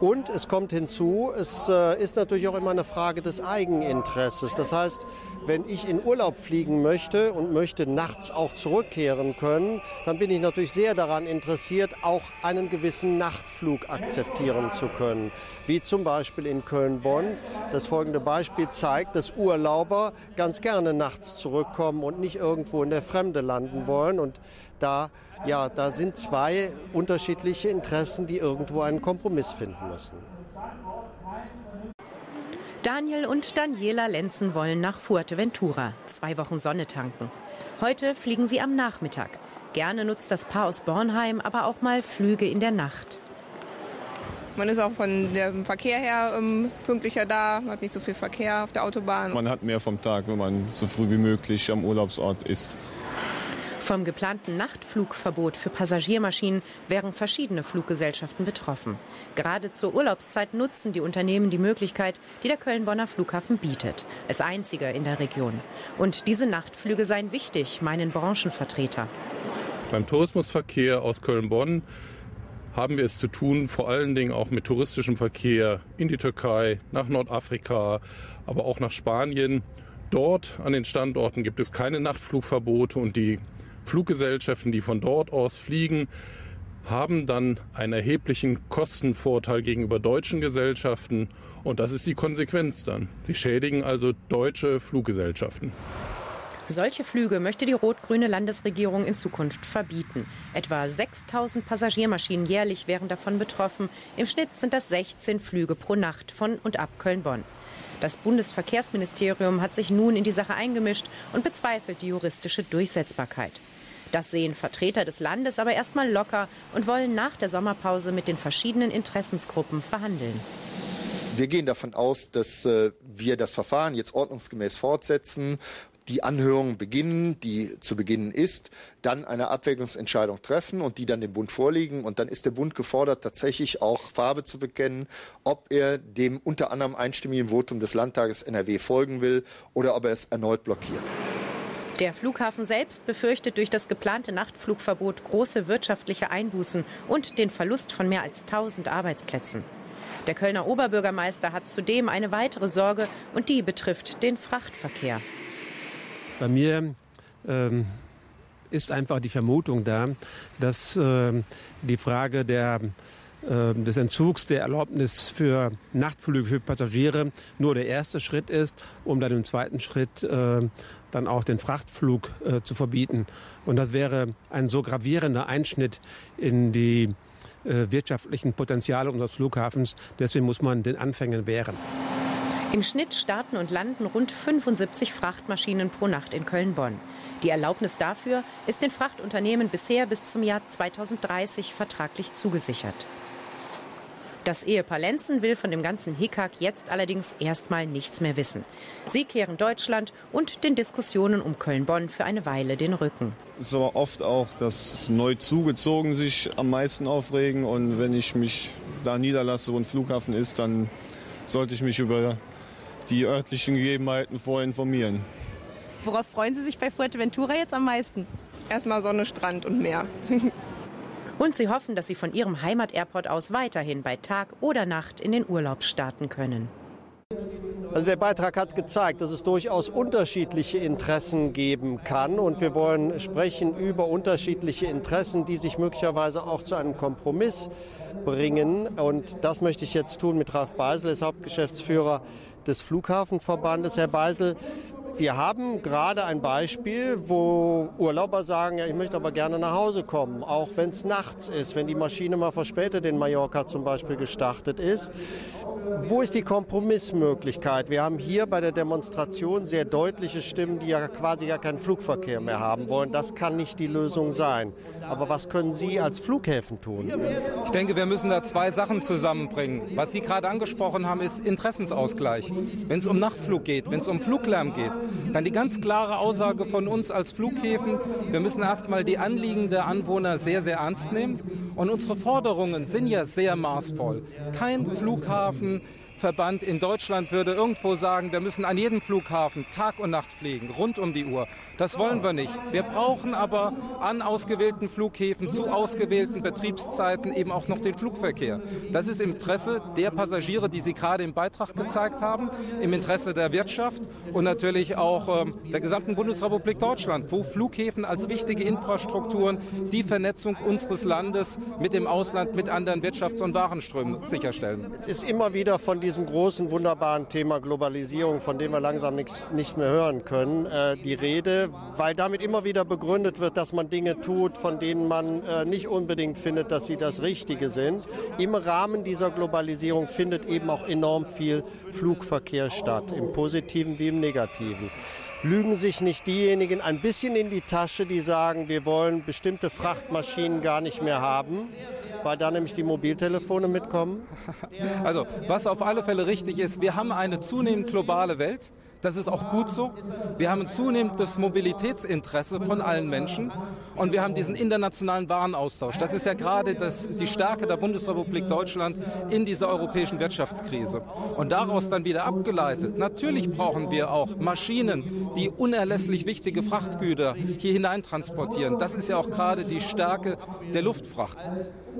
Und es kommt hinzu, es äh, ist natürlich auch immer eine Frage des Eigeninteresses. Das heißt, wenn ich in Urlaub fliegen möchte und möchte nachts auch zurückkehren können, dann bin ich natürlich sehr daran interessiert, auch einen gewissen Nachtflug akzeptieren zu können. Wie zum Beispiel in Köln-Bonn. Das folgende Beispiel zeigt, dass Urlauber ganz gerne nachts zurückkommen und nicht irgendwo in der Fremde landen wollen. Und da, ja, da sind zwei unterschiedliche Interessen, die irgendwo einen Kompromiss finden müssen. Daniel und Daniela Lenzen wollen nach Fuerteventura, zwei Wochen Sonne tanken. Heute fliegen sie am Nachmittag. Gerne nutzt das Paar aus Bornheim aber auch mal Flüge in der Nacht. Man ist auch von dem Verkehr her ähm, pünktlicher da, man hat nicht so viel Verkehr auf der Autobahn. Man hat mehr vom Tag, wenn man so früh wie möglich am Urlaubsort ist. Vom geplanten Nachtflugverbot für Passagiermaschinen wären verschiedene Fluggesellschaften betroffen. Gerade zur Urlaubszeit nutzen die Unternehmen die Möglichkeit, die der Köln-Bonner Flughafen bietet, als einziger in der Region. Und diese Nachtflüge seien wichtig, meinen Branchenvertreter. Beim Tourismusverkehr aus Köln-Bonn haben wir es zu tun, vor allen Dingen auch mit touristischem Verkehr in die Türkei, nach Nordafrika, aber auch nach Spanien. Dort an den Standorten gibt es keine Nachtflugverbote und die Fluggesellschaften, die von dort aus fliegen, haben dann einen erheblichen Kostenvorteil gegenüber deutschen Gesellschaften. Und das ist die Konsequenz dann. Sie schädigen also deutsche Fluggesellschaften. Solche Flüge möchte die rot-grüne Landesregierung in Zukunft verbieten. Etwa 6000 Passagiermaschinen jährlich wären davon betroffen. Im Schnitt sind das 16 Flüge pro Nacht von und ab Köln-Bonn. Das Bundesverkehrsministerium hat sich nun in die Sache eingemischt und bezweifelt die juristische Durchsetzbarkeit. Das sehen Vertreter des Landes aber erstmal locker und wollen nach der Sommerpause mit den verschiedenen Interessensgruppen verhandeln. Wir gehen davon aus, dass äh, wir das Verfahren jetzt ordnungsgemäß fortsetzen, die Anhörung beginnen, die zu beginnen ist, dann eine Abwägungsentscheidung treffen und die dann dem Bund vorlegen. Und dann ist der Bund gefordert, tatsächlich auch Farbe zu bekennen, ob er dem unter anderem einstimmigen Votum des Landtages NRW folgen will oder ob er es erneut blockiert. Der Flughafen selbst befürchtet durch das geplante Nachtflugverbot große wirtschaftliche Einbußen und den Verlust von mehr als 1000 Arbeitsplätzen. Der Kölner Oberbürgermeister hat zudem eine weitere Sorge und die betrifft den Frachtverkehr. Bei mir ähm, ist einfach die Vermutung da, dass äh, die Frage der ähm, des Entzugs der Erlaubnis für Nachtflüge für Passagiere nur der erste Schritt ist, um dann im zweiten Schritt äh, dann auch den Frachtflug äh, zu verbieten. Und das wäre ein so gravierender Einschnitt in die äh, wirtschaftlichen Potenziale unseres Flughafens. Deswegen muss man den Anfängen wehren. Im Schnitt starten und landen rund 75 Frachtmaschinen pro Nacht in Köln-Bonn. Die Erlaubnis dafür ist den Frachtunternehmen bisher bis zum Jahr 2030 vertraglich zugesichert. Das Ehepaar Lenzen will von dem ganzen Hickhack jetzt allerdings erstmal nichts mehr wissen. Sie kehren Deutschland und den Diskussionen um Köln-Bonn für eine Weile den Rücken. Es ist aber oft auch, dass neu zugezogen sich am meisten aufregen. Und wenn ich mich da niederlasse, wo ein Flughafen ist, dann sollte ich mich über die örtlichen Gegebenheiten vorher informieren. Worauf freuen Sie sich bei Fuerteventura jetzt am meisten? Erstmal Sonne, Strand und Meer. Und sie hoffen, dass sie von ihrem Heimat-Airport aus weiterhin bei Tag oder Nacht in den Urlaub starten können. Also der Beitrag hat gezeigt, dass es durchaus unterschiedliche Interessen geben kann. Und wir wollen sprechen über unterschiedliche Interessen, die sich möglicherweise auch zu einem Kompromiss bringen. Und das möchte ich jetzt tun mit Ralf Beisel, als Hauptgeschäftsführer des Flughafenverbandes. Herr Beisel, wir haben gerade ein Beispiel, wo Urlauber sagen, ja, ich möchte aber gerne nach Hause kommen, auch wenn es nachts ist, wenn die Maschine mal verspätet in Mallorca zum Beispiel gestartet ist. Wo ist die Kompromissmöglichkeit? Wir haben hier bei der Demonstration sehr deutliche Stimmen, die ja quasi gar keinen Flugverkehr mehr haben wollen. Das kann nicht die Lösung sein. Aber was können Sie als Flughäfen tun? Ich denke, wir müssen da zwei Sachen zusammenbringen. Was Sie gerade angesprochen haben, ist Interessensausgleich. Wenn es um Nachtflug geht, wenn es um Fluglärm geht, dann die ganz klare Aussage von uns als Flughäfen, wir müssen erstmal die Anliegen der Anwohner sehr, sehr ernst nehmen. Und unsere Forderungen sind ja sehr maßvoll. Kein Flughafen Verband in Deutschland würde irgendwo sagen, wir müssen an jedem Flughafen Tag und Nacht fliegen, rund um die Uhr. Das wollen wir nicht. Wir brauchen aber an ausgewählten Flughäfen zu ausgewählten Betriebszeiten eben auch noch den Flugverkehr. Das ist im Interesse der Passagiere, die Sie gerade im Beitrag gezeigt haben, im Interesse der Wirtschaft und natürlich auch ähm, der gesamten Bundesrepublik Deutschland, wo Flughäfen als wichtige Infrastrukturen die Vernetzung unseres Landes mit dem Ausland, mit anderen Wirtschafts- und Warenströmen sicherstellen. Es ist immer wieder von diesem großen, wunderbaren Thema Globalisierung, von dem wir langsam nichts, nicht mehr hören können, äh, die Rede, weil damit immer wieder begründet wird, dass man Dinge tut, von denen man äh, nicht unbedingt findet, dass sie das Richtige sind. Im Rahmen dieser Globalisierung findet eben auch enorm viel Flugverkehr statt, im positiven wie im negativen lügen sich nicht diejenigen ein bisschen in die Tasche, die sagen, wir wollen bestimmte Frachtmaschinen gar nicht mehr haben, weil da nämlich die Mobiltelefone mitkommen? Also, was auf alle Fälle richtig ist, wir haben eine zunehmend globale Welt. Das ist auch gut so. Wir haben ein zunehmendes Mobilitätsinteresse von allen Menschen und wir haben diesen internationalen Warenaustausch. Das ist ja gerade das, die Stärke der Bundesrepublik Deutschland in dieser europäischen Wirtschaftskrise. Und daraus dann wieder abgeleitet, natürlich brauchen wir auch Maschinen, die unerlässlich wichtige Frachtgüter hier hineintransportieren. Das ist ja auch gerade die Stärke der Luftfracht.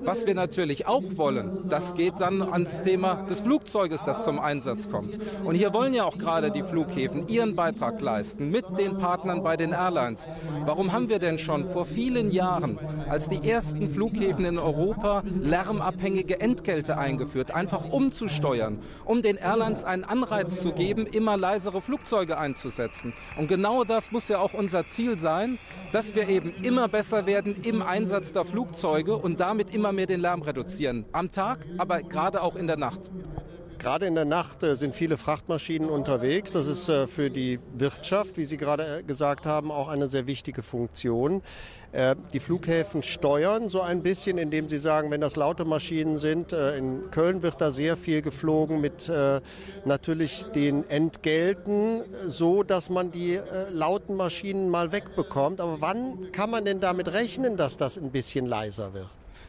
Was wir natürlich auch wollen, das geht dann ans Thema des Flugzeuges, das zum Einsatz kommt. Und hier wollen ja auch gerade die Flughäfen ihren Beitrag leisten mit den Partnern bei den Airlines. Warum haben wir denn schon vor vielen Jahren als die ersten Flughäfen in Europa lärmabhängige Entgelte eingeführt, einfach umzusteuern, um den Airlines einen Anreiz zu geben, immer leisere Flugzeuge einzusetzen. Und genau das muss ja auch unser Ziel sein, dass wir eben immer besser werden im Einsatz der Flugzeuge und damit immer immer mehr den Lärm reduzieren. Am Tag, aber gerade auch in der Nacht. Gerade in der Nacht äh, sind viele Frachtmaschinen unterwegs. Das ist äh, für die Wirtschaft, wie Sie gerade äh, gesagt haben, auch eine sehr wichtige Funktion. Die Flughäfen steuern so ein bisschen, indem sie sagen, wenn das laute Maschinen sind, in Köln wird da sehr viel geflogen mit natürlich den Entgelten, so dass man die lauten Maschinen mal wegbekommt. Aber wann kann man denn damit rechnen, dass das ein bisschen leiser wird?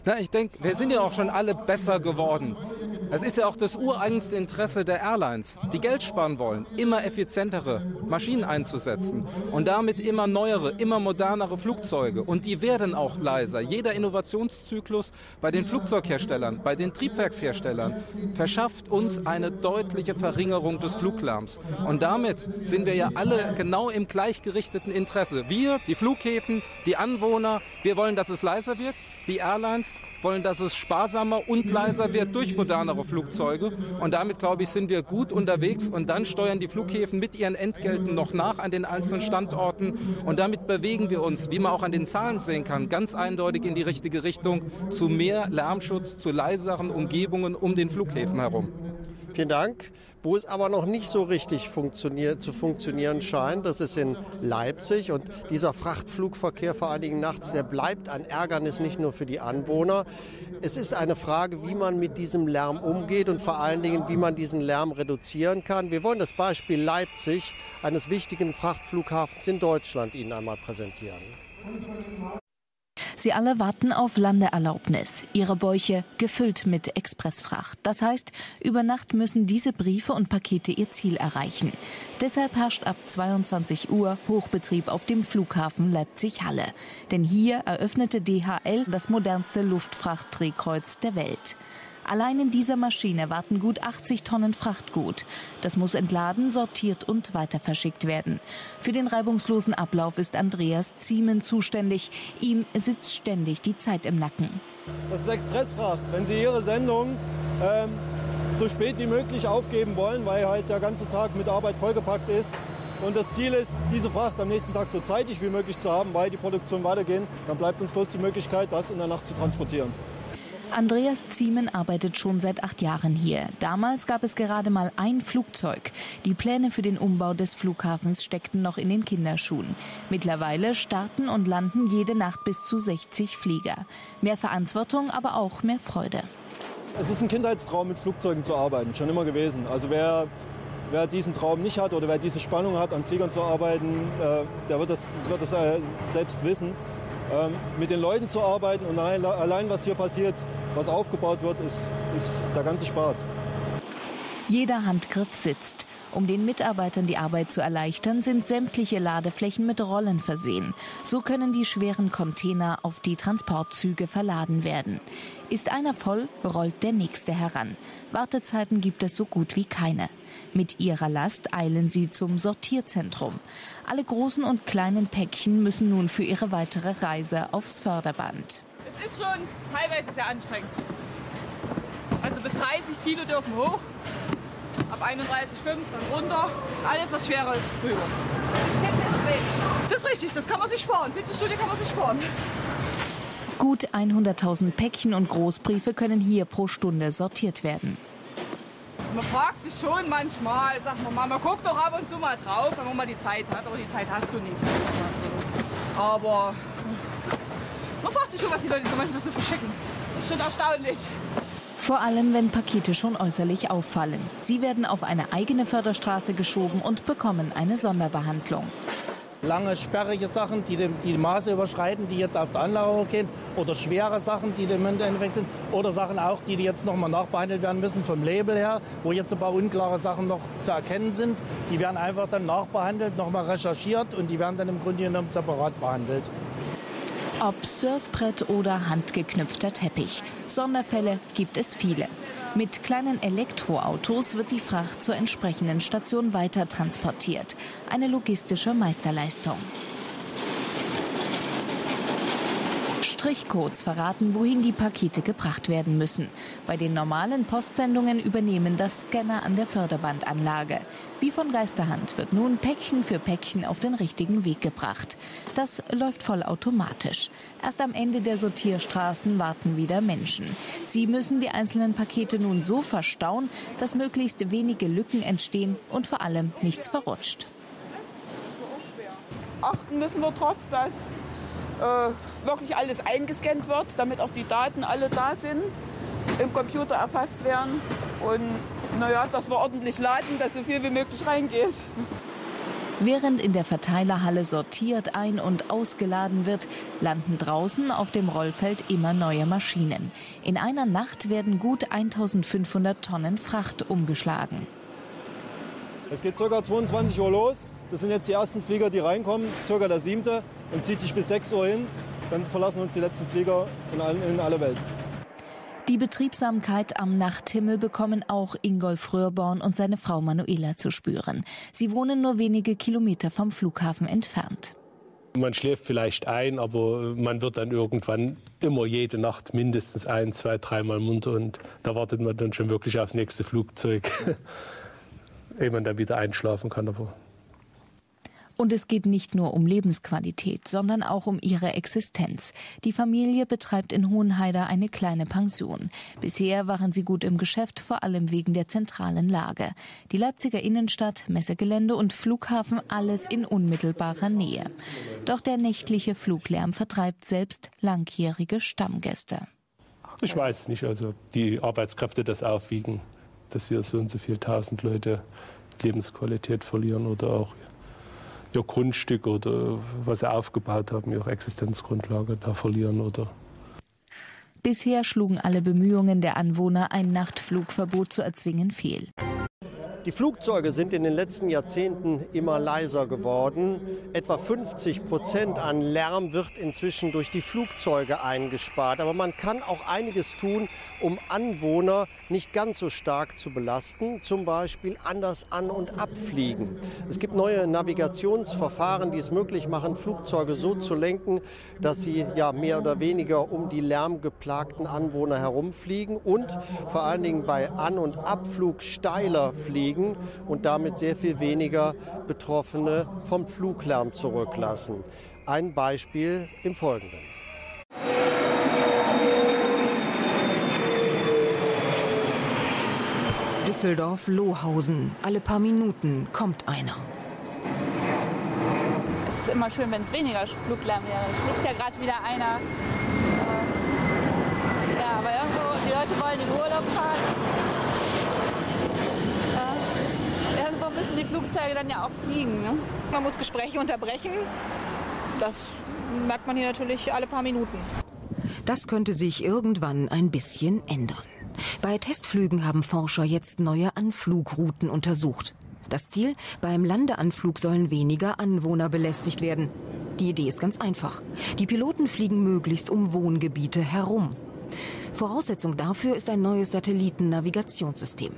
Na, ich denke, wir sind ja auch schon alle besser geworden. Es ist ja auch das ureigenste Interesse der Airlines, die Geld sparen wollen, immer effizientere Maschinen einzusetzen und damit immer neuere, immer modernere Flugzeuge. Und die werden auch leiser. Jeder Innovationszyklus bei den Flugzeugherstellern, bei den Triebwerksherstellern verschafft uns eine deutliche Verringerung des Fluglärms. Und damit sind wir ja alle genau im gleichgerichteten Interesse. Wir, die Flughäfen, die Anwohner, wir wollen, dass es leiser wird. Die Airlines wollen, dass es sparsamer und leiser wird durch modernere Flugzeuge. Und damit, glaube ich, sind wir gut unterwegs. Und dann steuern die Flughäfen mit ihren Entgelten noch nach an den einzelnen Standorten. Und damit bewegen wir uns, wie man auch an den Zahlen sehen kann, ganz eindeutig in die richtige Richtung zu mehr Lärmschutz, zu leiseren Umgebungen um den Flughäfen herum. Vielen Dank. Wo es aber noch nicht so richtig funktioniert, zu funktionieren scheint, das ist in Leipzig. Und dieser Frachtflugverkehr, vor allen Dingen nachts, der bleibt ein Ärgernis nicht nur für die Anwohner. Es ist eine Frage, wie man mit diesem Lärm umgeht und vor allen Dingen, wie man diesen Lärm reduzieren kann. Wir wollen das Beispiel Leipzig, eines wichtigen Frachtflughafens in Deutschland, Ihnen einmal präsentieren. Sie alle warten auf Landeerlaubnis. Ihre Bäuche gefüllt mit Expressfracht. Das heißt, über Nacht müssen diese Briefe und Pakete ihr Ziel erreichen. Deshalb herrscht ab 22 Uhr Hochbetrieb auf dem Flughafen Leipzig-Halle. Denn hier eröffnete DHL das modernste Luftfrachtdrehkreuz der Welt. Allein in dieser Maschine warten gut 80 Tonnen Frachtgut. Das muss entladen, sortiert und weiter verschickt werden. Für den reibungslosen Ablauf ist Andreas Ziemen zuständig. Ihm sitzt ständig die Zeit im Nacken. Das ist Expressfracht. Wenn Sie Ihre Sendung ähm, so spät wie möglich aufgeben wollen, weil halt der ganze Tag mit Arbeit vollgepackt ist. Und das Ziel ist, diese Fracht am nächsten Tag so zeitig wie möglich zu haben, weil die Produktion weitergehen. Dann bleibt uns bloß die Möglichkeit, das in der Nacht zu transportieren. Andreas Ziemen arbeitet schon seit acht Jahren hier. Damals gab es gerade mal ein Flugzeug. Die Pläne für den Umbau des Flughafens steckten noch in den Kinderschuhen. Mittlerweile starten und landen jede Nacht bis zu 60 Flieger. Mehr Verantwortung, aber auch mehr Freude. Es ist ein Kindheitstraum, mit Flugzeugen zu arbeiten, schon immer gewesen. Also wer, wer diesen Traum nicht hat oder wer diese Spannung hat, an Fliegern zu arbeiten, äh, der wird das, wird das äh, selbst wissen. Ähm, mit den Leuten zu arbeiten und allein, was hier passiert, was aufgebaut wird, ist, ist der ganze Spaß. Jeder Handgriff sitzt. Um den Mitarbeitern die Arbeit zu erleichtern, sind sämtliche Ladeflächen mit Rollen versehen. So können die schweren Container auf die Transportzüge verladen werden. Ist einer voll, rollt der nächste heran. Wartezeiten gibt es so gut wie keine. Mit ihrer Last eilen sie zum Sortierzentrum. Alle großen und kleinen Päckchen müssen nun für ihre weitere Reise aufs Förderband. Es ist schon teilweise sehr anstrengend. Also bis 30 Kilo dürfen hoch ab 31,5 dann runter. Alles, was schwerer ist, rüber. Das Fitnesstraining. Das ist richtig, das kann man sich sparen. Fitnessstudio kann man sich sparen. Gut 100.000 Päckchen und Großbriefe können hier pro Stunde sortiert werden. Man fragt sich schon manchmal, sagt man mal, man guckt doch ab und zu mal drauf, wenn man mal die Zeit hat, aber die Zeit hast du nicht. Aber man fragt sich schon, was die Leute so manchmal so verschicken. Das ist schon erstaunlich. Vor allem, wenn Pakete schon äußerlich auffallen. Sie werden auf eine eigene Förderstraße geschoben und bekommen eine Sonderbehandlung. Lange, sperrige Sachen, die die, die Maße überschreiten, die jetzt auf der Anlagerung gehen, oder schwere Sachen, die im Endeffekt sind, oder Sachen auch, die jetzt nochmal nachbehandelt werden müssen vom Label her, wo jetzt ein paar unklare Sachen noch zu erkennen sind. Die werden einfach dann nachbehandelt, nochmal recherchiert und die werden dann im Grunde genommen separat behandelt. Ob Surfbrett oder handgeknüpfter Teppich. Sonderfälle gibt es viele. Mit kleinen Elektroautos wird die Fracht zur entsprechenden Station weiter transportiert. Eine logistische Meisterleistung. Strichcodes verraten, wohin die Pakete gebracht werden müssen. Bei den normalen Postsendungen übernehmen das Scanner an der Förderbandanlage. Wie von Geisterhand wird nun Päckchen für Päckchen auf den richtigen Weg gebracht. Das läuft vollautomatisch. Erst am Ende der Sortierstraßen warten wieder Menschen. Sie müssen die einzelnen Pakete nun so verstauen, dass möglichst wenige Lücken entstehen und vor allem nichts verrutscht. Achten müssen wir darauf, dass äh, wirklich alles eingescannt wird, damit auch die Daten alle da sind, im Computer erfasst werden und naja, dass wir ordentlich laden, dass so viel wie möglich reingeht. Während in der Verteilerhalle sortiert, ein- und ausgeladen wird, landen draußen auf dem Rollfeld immer neue Maschinen. In einer Nacht werden gut 1500 Tonnen Fracht umgeschlagen. Es geht ca. 22 Uhr los. Das sind jetzt die ersten Flieger, die reinkommen, circa der siebte und zieht sich bis 6 Uhr hin. Dann verlassen uns die letzten Flieger in, alle, in alle Welt. Die Betriebsamkeit am Nachthimmel bekommen auch Ingolf Röhrborn und seine Frau Manuela zu spüren. Sie wohnen nur wenige Kilometer vom Flughafen entfernt. Man schläft vielleicht ein, aber man wird dann irgendwann immer jede Nacht mindestens ein, zwei, dreimal munter und da wartet man dann schon wirklich aufs nächste Flugzeug, ehe man dann wieder einschlafen kann. Aber und es geht nicht nur um Lebensqualität, sondern auch um ihre Existenz. Die Familie betreibt in Hohenheide eine kleine Pension. Bisher waren sie gut im Geschäft, vor allem wegen der zentralen Lage. Die Leipziger Innenstadt, Messegelände und Flughafen alles in unmittelbarer Nähe. Doch der nächtliche Fluglärm vertreibt selbst langjährige Stammgäste. Ich weiß nicht, also die Arbeitskräfte das aufwiegen, dass hier so und so viele tausend Leute Lebensqualität verlieren oder auch ihr Grundstück oder was sie aufgebaut haben, ihre Existenzgrundlage da verlieren oder Bisher schlugen alle Bemühungen der Anwohner, ein Nachtflugverbot zu erzwingen, fehl. Die Flugzeuge sind in den letzten Jahrzehnten immer leiser geworden. Etwa 50 Prozent an Lärm wird inzwischen durch die Flugzeuge eingespart. Aber man kann auch einiges tun, um Anwohner nicht ganz so stark zu belasten. Zum Beispiel anders an- und abfliegen. Es gibt neue Navigationsverfahren, die es möglich machen, Flugzeuge so zu lenken, dass sie ja mehr oder weniger um die lärmgeplagten Anwohner herumfliegen und vor allen Dingen bei An- und Abflug steiler fliegen fliegen und damit sehr viel weniger Betroffene vom Fluglärm zurücklassen. Ein Beispiel im Folgenden. Düsseldorf-Lohausen. Alle paar Minuten kommt einer. Es ist immer schön, wenn es weniger Fluglärm wäre. Es fliegt ja gerade wieder einer. Äh, ja, aber irgendwo, die Leute wollen in Urlaub fahren. irgendwo müssen die Flugzeuge dann ja auch fliegen. Ne? Man muss Gespräche unterbrechen. Das merkt man hier natürlich alle paar Minuten. Das könnte sich irgendwann ein bisschen ändern. Bei Testflügen haben Forscher jetzt neue Anflugrouten untersucht. Das Ziel, beim Landeanflug sollen weniger Anwohner belästigt werden. Die Idee ist ganz einfach. Die Piloten fliegen möglichst um Wohngebiete herum. Voraussetzung dafür ist ein neues Satellitennavigationssystem.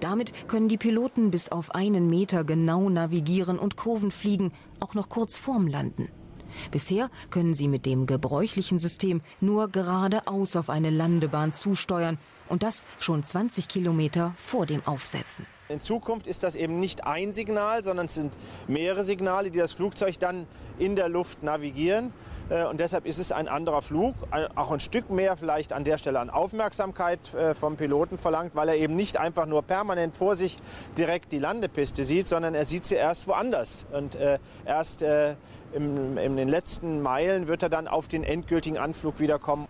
Damit können die Piloten bis auf einen Meter genau navigieren und Kurven fliegen, auch noch kurz vorm Landen. Bisher können sie mit dem gebräuchlichen System nur geradeaus auf eine Landebahn zusteuern und das schon 20 Kilometer vor dem Aufsetzen. In Zukunft ist das eben nicht ein Signal, sondern es sind mehrere Signale, die das Flugzeug dann in der Luft navigieren. Äh, und deshalb ist es ein anderer Flug, auch ein Stück mehr vielleicht an der Stelle an Aufmerksamkeit äh, vom Piloten verlangt, weil er eben nicht einfach nur permanent vor sich direkt die Landepiste sieht, sondern er sieht sie erst woanders. Und äh, erst in den letzten Meilen wird er dann auf den endgültigen Anflug wiederkommen.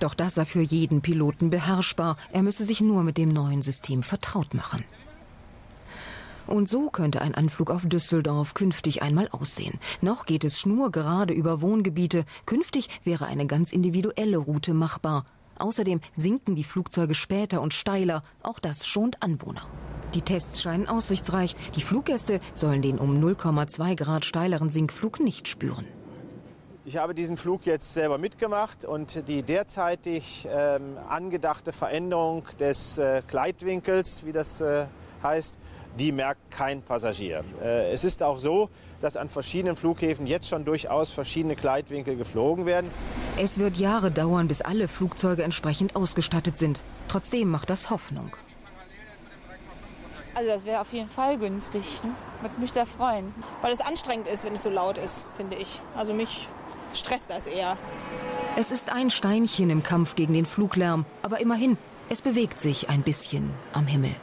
Doch das sei für jeden Piloten beherrschbar. Er müsse sich nur mit dem neuen System vertraut machen. Und so könnte ein Anflug auf Düsseldorf künftig einmal aussehen. Noch geht es schnurgerade über Wohngebiete. Künftig wäre eine ganz individuelle Route machbar. Außerdem sinken die Flugzeuge später und steiler. Auch das schont Anwohner. Die Tests scheinen aussichtsreich. Die Fluggäste sollen den um 0,2 Grad steileren Sinkflug nicht spüren. Ich habe diesen Flug jetzt selber mitgemacht und die derzeitig ähm, angedachte Veränderung des äh, Gleitwinkels, wie das äh, heißt, die merkt kein Passagier. Äh, es ist auch so, dass an verschiedenen Flughäfen jetzt schon durchaus verschiedene Gleitwinkel geflogen werden. Es wird Jahre dauern, bis alle Flugzeuge entsprechend ausgestattet sind. Trotzdem macht das Hoffnung. Also das wäre auf jeden Fall günstig. Ne? Würde mich sehr freuen. Weil es anstrengend ist, wenn es so laut ist, finde ich. Also mich stresst das eher. Es ist ein Steinchen im Kampf gegen den Fluglärm. Aber immerhin, es bewegt sich ein bisschen am Himmel.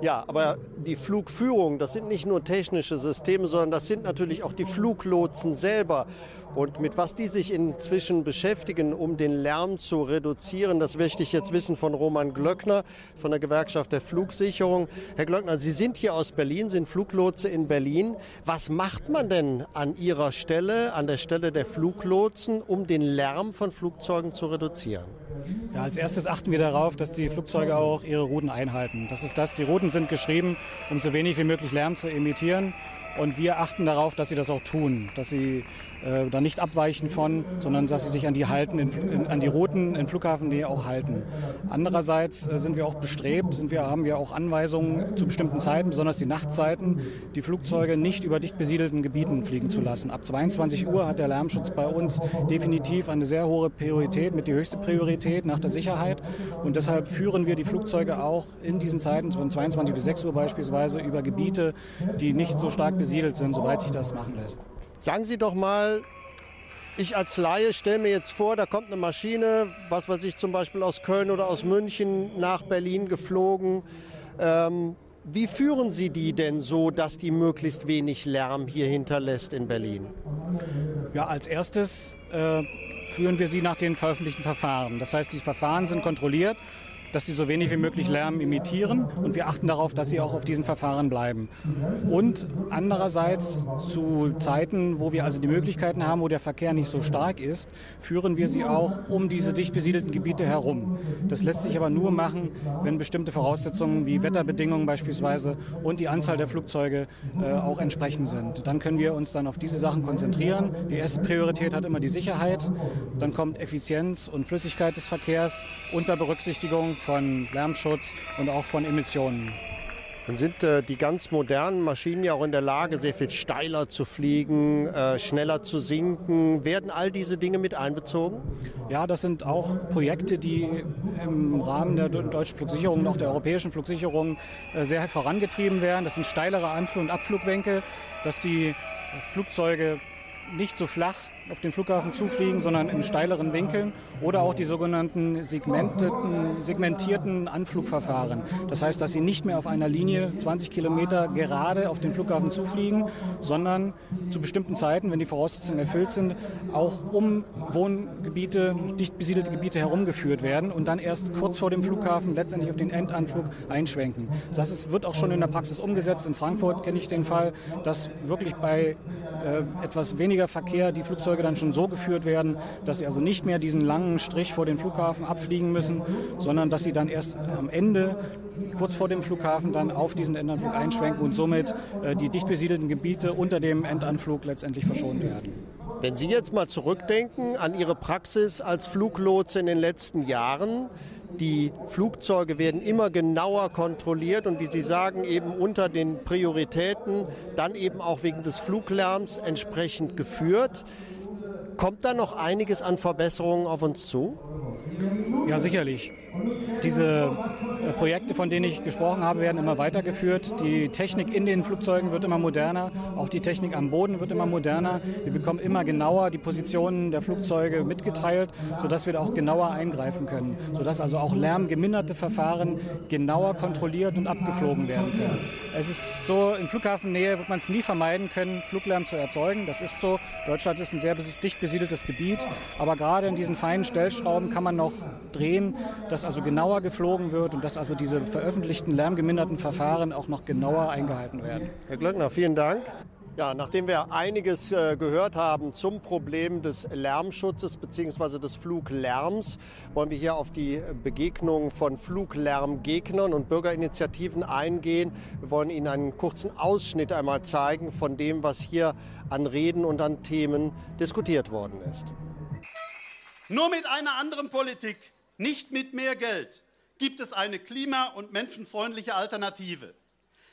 Ja, aber die Flugführung, das sind nicht nur technische Systeme, sondern das sind natürlich auch die Fluglotsen selber. Und mit was die sich inzwischen beschäftigen, um den Lärm zu reduzieren, das möchte ich jetzt wissen von Roman Glöckner von der Gewerkschaft der Flugsicherung. Herr Glöckner, Sie sind hier aus Berlin, sind Fluglotse in Berlin. Was macht man denn an Ihrer Stelle, an der Stelle der Fluglotsen, um den Lärm von Flugzeugen zu reduzieren? Ja, als erstes achten wir darauf, dass die Flugzeuge auch ihre Routen einhalten. Das ist das, die Routen sind geschrieben, um so wenig wie möglich Lärm zu emittieren. Und wir achten darauf, dass sie das auch tun, dass sie äh, da nicht abweichen von, sondern dass sie sich an die halten, in, in, an die Routen in Flughafennähe auch halten. Andererseits äh, sind wir auch bestrebt, sind wir, haben wir auch Anweisungen zu bestimmten Zeiten, besonders die Nachtzeiten, die Flugzeuge nicht über dicht besiedelten Gebieten fliegen zu lassen. Ab 22 Uhr hat der Lärmschutz bei uns definitiv eine sehr hohe Priorität, mit die höchste Priorität nach der Sicherheit. Und deshalb führen wir die Flugzeuge auch in diesen Zeiten von 22 bis 6 Uhr beispielsweise über Gebiete, die nicht so stark besiedelt sind, soweit sich das machen lässt. Sagen Sie doch mal, ich als Laie stelle mir jetzt vor, da kommt eine Maschine, was weiß ich, zum Beispiel aus Köln oder aus München nach Berlin geflogen. Ähm, wie führen Sie die denn so, dass die möglichst wenig Lärm hier hinterlässt in Berlin? Ja, als erstes äh, führen wir sie nach den veröffentlichten Verfahren. Das heißt, die Verfahren sind kontrolliert dass sie so wenig wie möglich Lärm imitieren und wir achten darauf, dass sie auch auf diesen Verfahren bleiben. Und andererseits zu Zeiten, wo wir also die Möglichkeiten haben, wo der Verkehr nicht so stark ist, führen wir sie auch um diese dicht besiedelten Gebiete herum. Das lässt sich aber nur machen, wenn bestimmte Voraussetzungen wie Wetterbedingungen beispielsweise und die Anzahl der Flugzeuge äh, auch entsprechend sind. Dann können wir uns dann auf diese Sachen konzentrieren. Die erste Priorität hat immer die Sicherheit, dann kommt Effizienz und Flüssigkeit des Verkehrs unter Berücksichtigung von Lärmschutz und auch von Emissionen. Dann sind äh, die ganz modernen Maschinen ja auch in der Lage, sehr viel steiler zu fliegen, äh, schneller zu sinken. Werden all diese Dinge mit einbezogen? Ja, das sind auch Projekte, die im Rahmen der deutschen Flugsicherung und auch der europäischen Flugsicherung äh, sehr vorangetrieben werden. Das sind steilere Anflug- und Abflugwinkel, dass die Flugzeuge nicht so flach auf den Flughafen zufliegen, sondern in steileren Winkeln oder auch die sogenannten segmentierten Anflugverfahren. Das heißt, dass sie nicht mehr auf einer Linie 20 Kilometer gerade auf den Flughafen zufliegen, sondern zu bestimmten Zeiten, wenn die Voraussetzungen erfüllt sind, auch um Wohngebiete, dicht besiedelte Gebiete herumgeführt werden und dann erst kurz vor dem Flughafen letztendlich auf den Endanflug einschwenken. Das ist, wird auch schon in der Praxis umgesetzt. In Frankfurt kenne ich den Fall, dass wirklich bei äh, etwas weniger Verkehr die Flugzeuge dann schon so geführt werden, dass sie also nicht mehr diesen langen Strich vor den Flughafen abfliegen müssen, sondern dass sie dann erst am Ende, kurz vor dem Flughafen, dann auf diesen Endanflug einschwenken und somit äh, die dicht besiedelten Gebiete unter dem Endanflug letztendlich verschont werden. Wenn Sie jetzt mal zurückdenken an Ihre Praxis als Fluglotse in den letzten Jahren, die Flugzeuge werden immer genauer kontrolliert und wie Sie sagen, eben unter den Prioritäten, dann eben auch wegen des Fluglärms entsprechend geführt. Kommt da noch einiges an Verbesserungen auf uns zu? Ja, sicherlich. Diese äh, Projekte, von denen ich gesprochen habe, werden immer weitergeführt. Die Technik in den Flugzeugen wird immer moderner. Auch die Technik am Boden wird immer moderner. Wir bekommen immer genauer die Positionen der Flugzeuge mitgeteilt, sodass wir da auch genauer eingreifen können. Sodass also auch lärmgeminderte Verfahren genauer kontrolliert und abgeflogen werden können. Es ist so, in Flughafennähe wird man es nie vermeiden können, Fluglärm zu erzeugen. Das ist so. Deutschland ist ein sehr dicht besiedeltes Gebiet. Aber gerade in diesen feinen Stellschrauben kann man noch drehen, dass also genauer geflogen wird und dass also diese veröffentlichten lärmgeminderten Verfahren auch noch genauer eingehalten werden. Herr Glöckner, vielen Dank. Ja, nachdem wir einiges äh, gehört haben zum Problem des Lärmschutzes bzw. des Fluglärms, wollen wir hier auf die Begegnung von Fluglärmgegnern und Bürgerinitiativen eingehen. Wir wollen Ihnen einen kurzen Ausschnitt einmal zeigen von dem, was hier an Reden und an Themen diskutiert worden ist. Nur mit einer anderen Politik nicht mit mehr Geld gibt es eine klima- und menschenfreundliche Alternative.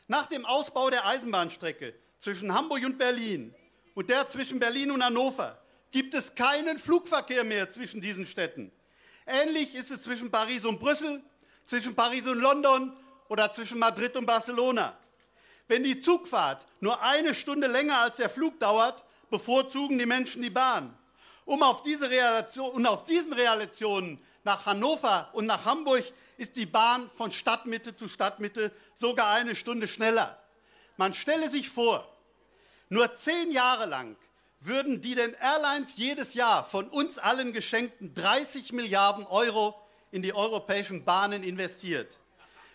Nach dem Ausbau der Eisenbahnstrecke zwischen Hamburg und Berlin und der zwischen Berlin und Hannover gibt es keinen Flugverkehr mehr zwischen diesen Städten. Ähnlich ist es zwischen Paris und Brüssel, zwischen Paris und London oder zwischen Madrid und Barcelona. Wenn die Zugfahrt nur eine Stunde länger als der Flug dauert, bevorzugen die Menschen die Bahn. Um auf diese Relation, und auf diesen Relationen nach Hannover und nach Hamburg ist die Bahn von Stadtmitte zu Stadtmitte sogar eine Stunde schneller. Man stelle sich vor, nur zehn Jahre lang würden die den Airlines jedes Jahr von uns allen geschenkten 30 Milliarden Euro in die europäischen Bahnen investiert.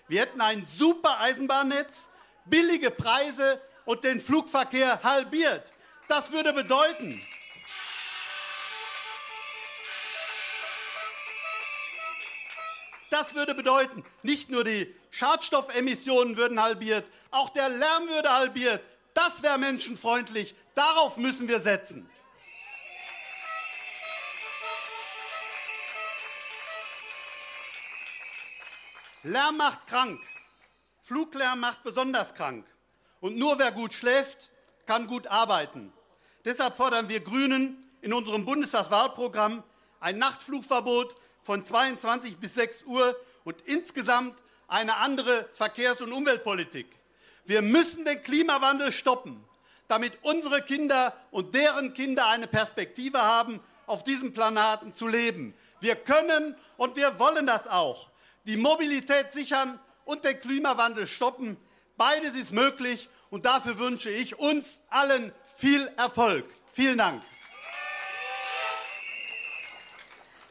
Wir hätten ein super Eisenbahnnetz, billige Preise und den Flugverkehr halbiert. Das würde bedeuten, Das würde bedeuten, nicht nur die Schadstoffemissionen würden halbiert, auch der Lärm würde halbiert. Das wäre menschenfreundlich. Darauf müssen wir setzen. Lärm macht krank. Fluglärm macht besonders krank. Und nur wer gut schläft, kann gut arbeiten. Deshalb fordern wir Grünen in unserem Bundestagswahlprogramm ein Nachtflugverbot von 22 bis 6 Uhr und insgesamt eine andere Verkehrs- und Umweltpolitik. Wir müssen den Klimawandel stoppen, damit unsere Kinder und deren Kinder eine Perspektive haben, auf diesem Planeten zu leben. Wir können und wir wollen das auch. Die Mobilität sichern und den Klimawandel stoppen. Beides ist möglich und dafür wünsche ich uns allen viel Erfolg. Vielen Dank.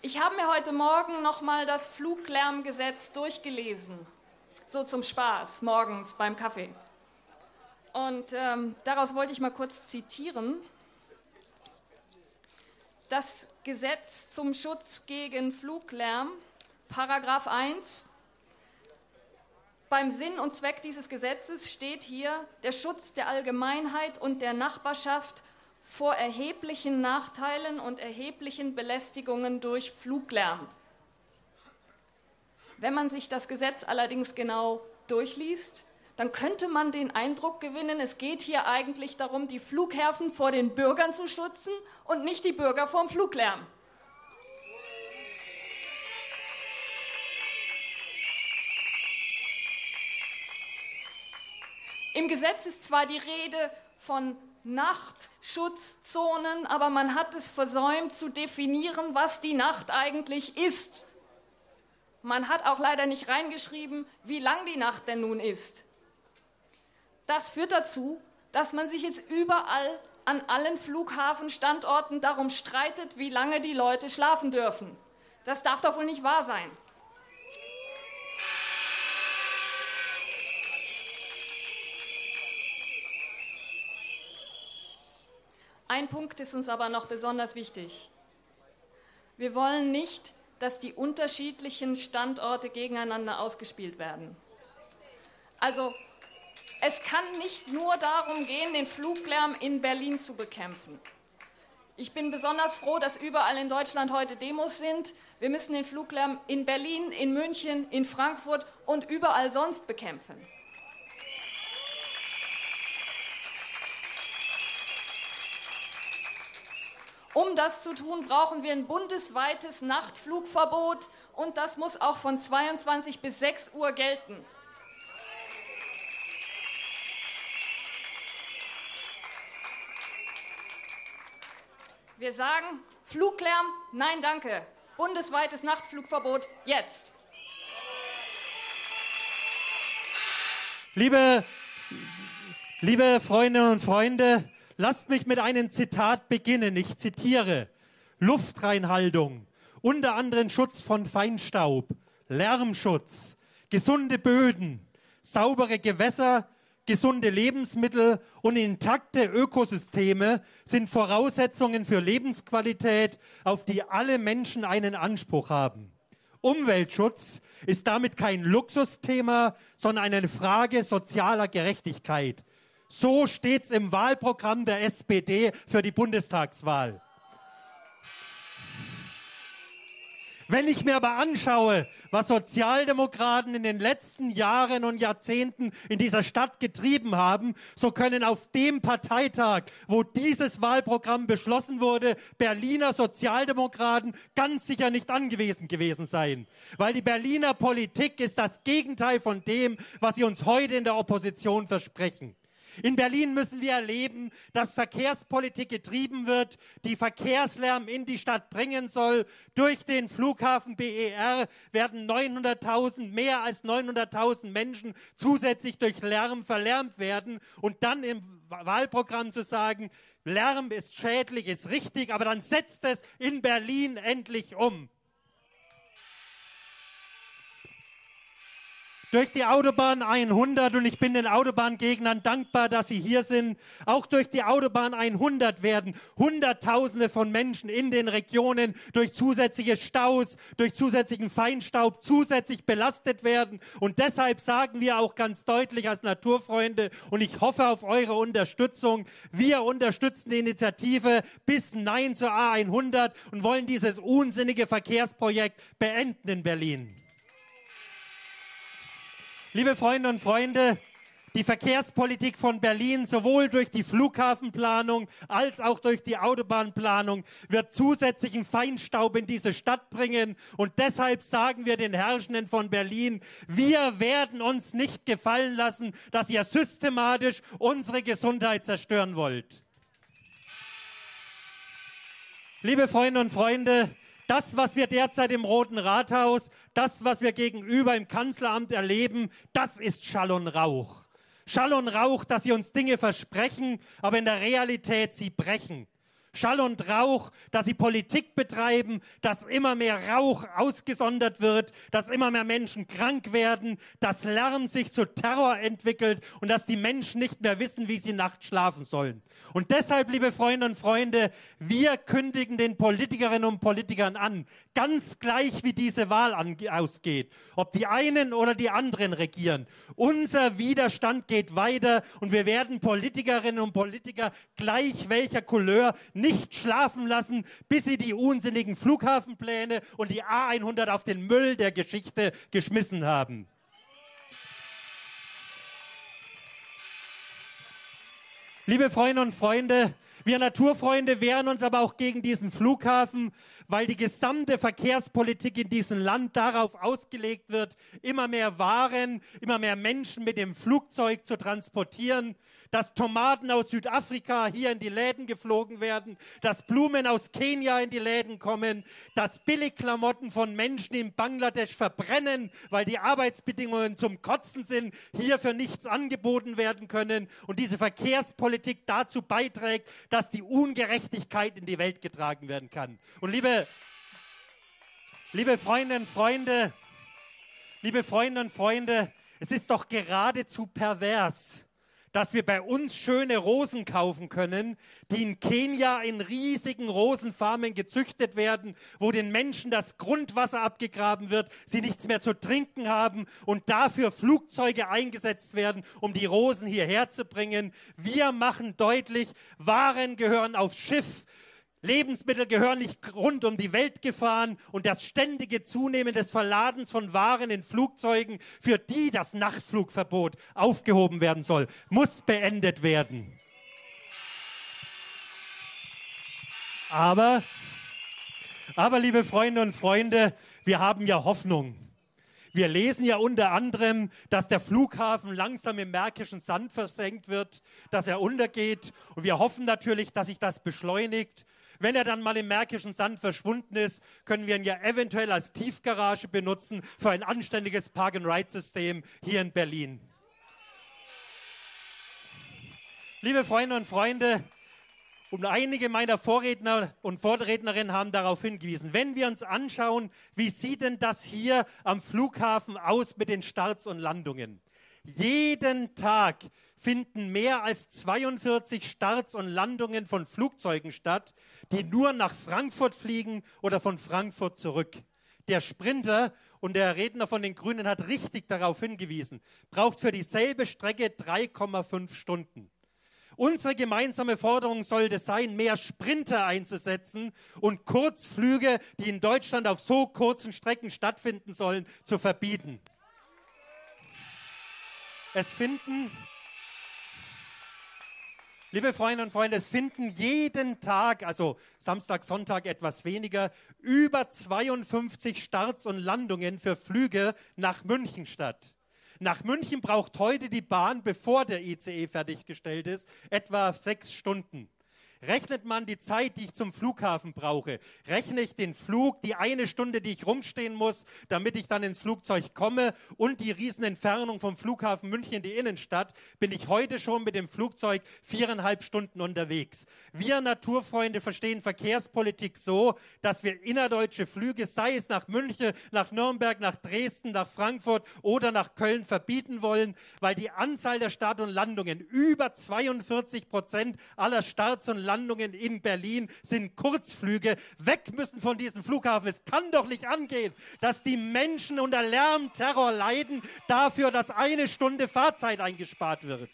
Ich habe mir heute Morgen noch mal das Fluglärmgesetz durchgelesen, so zum Spaß, morgens beim Kaffee. Und ähm, daraus wollte ich mal kurz zitieren. Das Gesetz zum Schutz gegen Fluglärm, Paragraph 1. Beim Sinn und Zweck dieses Gesetzes steht hier der Schutz der Allgemeinheit und der Nachbarschaft vor erheblichen Nachteilen und erheblichen Belästigungen durch Fluglärm. Wenn man sich das Gesetz allerdings genau durchliest, dann könnte man den Eindruck gewinnen, es geht hier eigentlich darum, die Flughäfen vor den Bürgern zu schützen und nicht die Bürger vom Fluglärm. Im Gesetz ist zwar die Rede von Nachtschutzzonen, aber man hat es versäumt zu definieren, was die Nacht eigentlich ist. Man hat auch leider nicht reingeschrieben, wie lang die Nacht denn nun ist. Das führt dazu, dass man sich jetzt überall an allen Flughafenstandorten darum streitet, wie lange die Leute schlafen dürfen. Das darf doch wohl nicht wahr sein. Ein Punkt ist uns aber noch besonders wichtig. Wir wollen nicht, dass die unterschiedlichen Standorte gegeneinander ausgespielt werden. Also es kann nicht nur darum gehen, den Fluglärm in Berlin zu bekämpfen. Ich bin besonders froh, dass überall in Deutschland heute Demos sind. Wir müssen den Fluglärm in Berlin, in München, in Frankfurt und überall sonst bekämpfen. Um das zu tun, brauchen wir ein bundesweites Nachtflugverbot und das muss auch von 22 bis 6 Uhr gelten. Wir sagen Fluglärm, nein danke. Bundesweites Nachtflugverbot jetzt. Liebe, liebe Freundinnen und Freunde, lasst mich mit einem Zitat beginnen. Ich zitiere. Luftreinhaltung, unter anderem Schutz von Feinstaub, Lärmschutz, gesunde Böden, saubere Gewässer, Gesunde Lebensmittel und intakte Ökosysteme sind Voraussetzungen für Lebensqualität, auf die alle Menschen einen Anspruch haben. Umweltschutz ist damit kein Luxusthema, sondern eine Frage sozialer Gerechtigkeit. So steht es im Wahlprogramm der SPD für die Bundestagswahl. Wenn ich mir aber anschaue, was Sozialdemokraten in den letzten Jahren und Jahrzehnten in dieser Stadt getrieben haben, so können auf dem Parteitag, wo dieses Wahlprogramm beschlossen wurde, Berliner Sozialdemokraten ganz sicher nicht angewiesen gewesen sein. Weil die Berliner Politik ist das Gegenteil von dem, was sie uns heute in der Opposition versprechen. In Berlin müssen wir erleben, dass Verkehrspolitik getrieben wird, die Verkehrslärm in die Stadt bringen soll. Durch den Flughafen BER werden 900.000, mehr als 900.000 Menschen zusätzlich durch Lärm verlärmt werden. Und dann im Wahlprogramm zu sagen, Lärm ist schädlich, ist richtig, aber dann setzt es in Berlin endlich um. Durch die Autobahn 100 und ich bin den Autobahngegnern dankbar, dass sie hier sind. Auch durch die Autobahn 100 werden Hunderttausende von Menschen in den Regionen durch zusätzliche Staus, durch zusätzlichen Feinstaub zusätzlich belastet werden. Und deshalb sagen wir auch ganz deutlich als Naturfreunde und ich hoffe auf eure Unterstützung. Wir unterstützen die Initiative bis Nein zur A100 und wollen dieses unsinnige Verkehrsprojekt beenden in Berlin. Liebe Freunde und Freunde, die Verkehrspolitik von Berlin, sowohl durch die Flughafenplanung als auch durch die Autobahnplanung, wird zusätzlichen Feinstaub in diese Stadt bringen. Und deshalb sagen wir den Herrschenden von Berlin, wir werden uns nicht gefallen lassen, dass ihr systematisch unsere Gesundheit zerstören wollt. Liebe Freunde und Freunde, das, was wir derzeit im Roten Rathaus, das, was wir gegenüber im Kanzleramt erleben, das ist Schall und Rauch. Schall und Rauch, dass sie uns Dinge versprechen, aber in der Realität sie brechen. Schall und Rauch, dass sie Politik betreiben, dass immer mehr Rauch ausgesondert wird, dass immer mehr Menschen krank werden, dass Lärm sich zu Terror entwickelt und dass die Menschen nicht mehr wissen, wie sie nachts schlafen sollen. Und deshalb, liebe Freunde und Freunde, wir kündigen den Politikerinnen und Politikern an, ganz gleich wie diese Wahl ausgeht, ob die einen oder die anderen regieren. Unser Widerstand geht weiter und wir werden Politikerinnen und Politiker gleich welcher Couleur nicht schlafen lassen, bis sie die unsinnigen Flughafenpläne und die A100 auf den Müll der Geschichte geschmissen haben. Liebe Freunde und Freunde, wir Naturfreunde wehren uns aber auch gegen diesen Flughafen, weil die gesamte Verkehrspolitik in diesem Land darauf ausgelegt wird, immer mehr Waren, immer mehr Menschen mit dem Flugzeug zu transportieren dass Tomaten aus Südafrika hier in die Läden geflogen werden, dass Blumen aus Kenia in die Läden kommen, dass Billigklamotten von Menschen in Bangladesch verbrennen, weil die Arbeitsbedingungen zum Kotzen sind, hier für nichts angeboten werden können und diese Verkehrspolitik dazu beiträgt, dass die Ungerechtigkeit in die Welt getragen werden kann. Und liebe, liebe Freundinnen und Freunde, liebe Freundinnen und Freunde, es ist doch geradezu pervers, dass wir bei uns schöne Rosen kaufen können, die in Kenia in riesigen Rosenfarmen gezüchtet werden, wo den Menschen das Grundwasser abgegraben wird, sie nichts mehr zu trinken haben und dafür Flugzeuge eingesetzt werden, um die Rosen hierher zu bringen. Wir machen deutlich, Waren gehören aufs Schiff, Lebensmittel gehören nicht rund um die Welt gefahren und das ständige Zunehmen des Verladens von Waren in Flugzeugen, für die das Nachtflugverbot aufgehoben werden soll, muss beendet werden. Aber, aber liebe Freunde und Freunde, wir haben ja Hoffnung. Wir lesen ja unter anderem, dass der Flughafen langsam im märkischen Sand versenkt wird, dass er untergeht. Und wir hoffen natürlich, dass sich das beschleunigt wenn er dann mal im märkischen Sand verschwunden ist, können wir ihn ja eventuell als Tiefgarage benutzen für ein anständiges Park-and-Ride-System hier in Berlin. Liebe Freunde und Freunde, und einige meiner Vorredner und Vorrednerinnen haben darauf hingewiesen. Wenn wir uns anschauen, wie sieht denn das hier am Flughafen aus mit den Starts und Landungen? Jeden Tag finden mehr als 42 Starts und Landungen von Flugzeugen statt, die nur nach Frankfurt fliegen oder von Frankfurt zurück. Der Sprinter und der Redner von den Grünen hat richtig darauf hingewiesen, braucht für dieselbe Strecke 3,5 Stunden. Unsere gemeinsame Forderung sollte sein, mehr Sprinter einzusetzen und Kurzflüge, die in Deutschland auf so kurzen Strecken stattfinden sollen, zu verbieten. Es finden Liebe Freunde und Freunde, es finden jeden Tag, also Samstag, Sonntag etwas weniger, über 52 Starts und Landungen für Flüge nach München statt. Nach München braucht heute die Bahn, bevor der ICE fertiggestellt ist, etwa sechs Stunden. Rechnet man die Zeit, die ich zum Flughafen brauche, rechne ich den Flug, die eine Stunde, die ich rumstehen muss, damit ich dann ins Flugzeug komme und die Riesenentfernung vom Flughafen München in die Innenstadt, bin ich heute schon mit dem Flugzeug viereinhalb Stunden unterwegs. Wir Naturfreunde verstehen Verkehrspolitik so, dass wir innerdeutsche Flüge, sei es nach München, nach Nürnberg, nach Dresden, nach Frankfurt oder nach Köln verbieten wollen, weil die Anzahl der Start- und Landungen über 42 Prozent aller Starts und Landungen in Berlin sind Kurzflüge. Weg müssen von diesem Flughafen. Es kann doch nicht angehen, dass die Menschen unter Lärmterror leiden, dafür, dass eine Stunde Fahrzeit eingespart wird.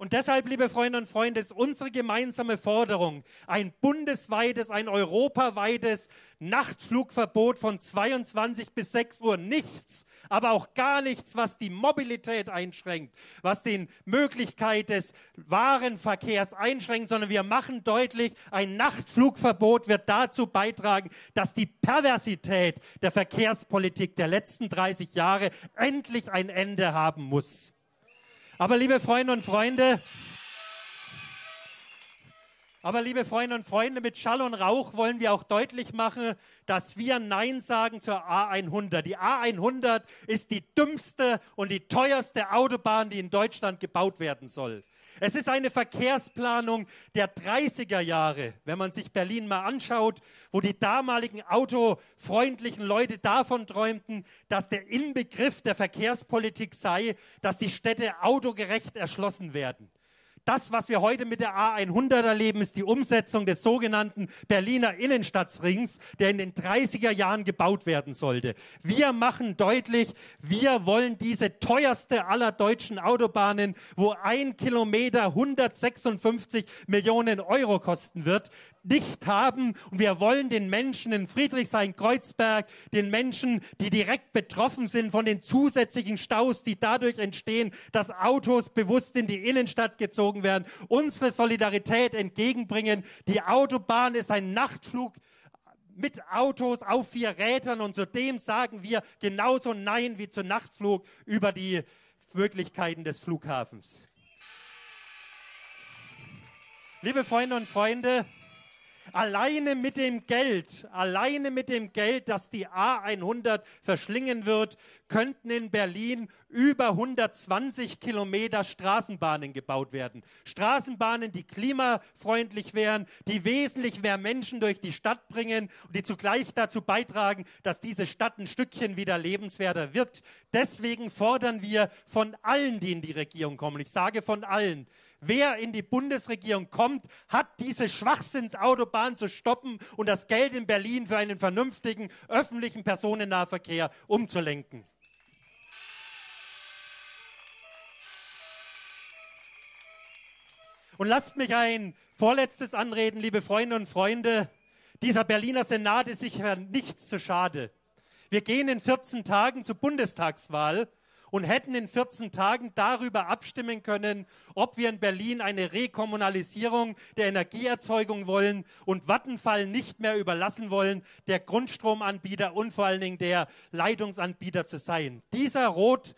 Und deshalb, liebe Freunde und Freunde, ist unsere gemeinsame Forderung ein bundesweites, ein europaweites Nachtflugverbot von 22 bis 6 Uhr. Nichts, aber auch gar nichts, was die Mobilität einschränkt, was die Möglichkeit des Warenverkehrs einschränkt, sondern wir machen deutlich, ein Nachtflugverbot wird dazu beitragen, dass die Perversität der Verkehrspolitik der letzten 30 Jahre endlich ein Ende haben muss. Aber liebe Freunde und Freunde, Aber liebe Freunde und Freunde, mit Schall und Rauch wollen wir auch deutlich machen, dass wir Nein sagen zur A100. Die A100 ist die dümmste und die teuerste Autobahn, die in Deutschland gebaut werden soll. Es ist eine Verkehrsplanung der 30er Jahre, wenn man sich Berlin mal anschaut, wo die damaligen autofreundlichen Leute davon träumten, dass der Inbegriff der Verkehrspolitik sei, dass die Städte autogerecht erschlossen werden. Das, was wir heute mit der A100 erleben, ist die Umsetzung des sogenannten Berliner Innenstadtrings, der in den 30er Jahren gebaut werden sollte. Wir machen deutlich, wir wollen diese teuerste aller deutschen Autobahnen, wo ein Kilometer 156 Millionen Euro kosten wird, nicht haben. Und wir wollen den Menschen in Friedrichshain-Kreuzberg, den Menschen, die direkt betroffen sind von den zusätzlichen Staus, die dadurch entstehen, dass Autos bewusst in die Innenstadt gezogen werden, unsere Solidarität entgegenbringen. Die Autobahn ist ein Nachtflug mit Autos auf vier Rädern und zudem sagen wir genauso Nein wie zu Nachtflug über die Möglichkeiten des Flughafens. Liebe Freunde und Freunde, Alleine mit dem Geld, alleine mit dem Geld, das die A100 verschlingen wird, könnten in Berlin über 120 Kilometer Straßenbahnen gebaut werden. Straßenbahnen, die klimafreundlich wären, die wesentlich mehr Menschen durch die Stadt bringen und die zugleich dazu beitragen, dass diese Stadt ein Stückchen wieder lebenswerter wird. Deswegen fordern wir von allen, die in die Regierung kommen, ich sage von allen, wer in die Bundesregierung kommt, hat diese Schwachsinnsautobahn zu stoppen und das Geld in Berlin für einen vernünftigen öffentlichen Personennahverkehr umzulenken. Und lasst mich ein vorletztes anreden, liebe Freunde und Freunde. Dieser Berliner Senat ist sicher nichts zu schade. Wir gehen in 14 Tagen zur Bundestagswahl und hätten in 14 Tagen darüber abstimmen können, ob wir in Berlin eine Rekommunalisierung der Energieerzeugung wollen und Vattenfall nicht mehr überlassen wollen, der Grundstromanbieter und vor allen Dingen der Leitungsanbieter zu sein. Dieser Rot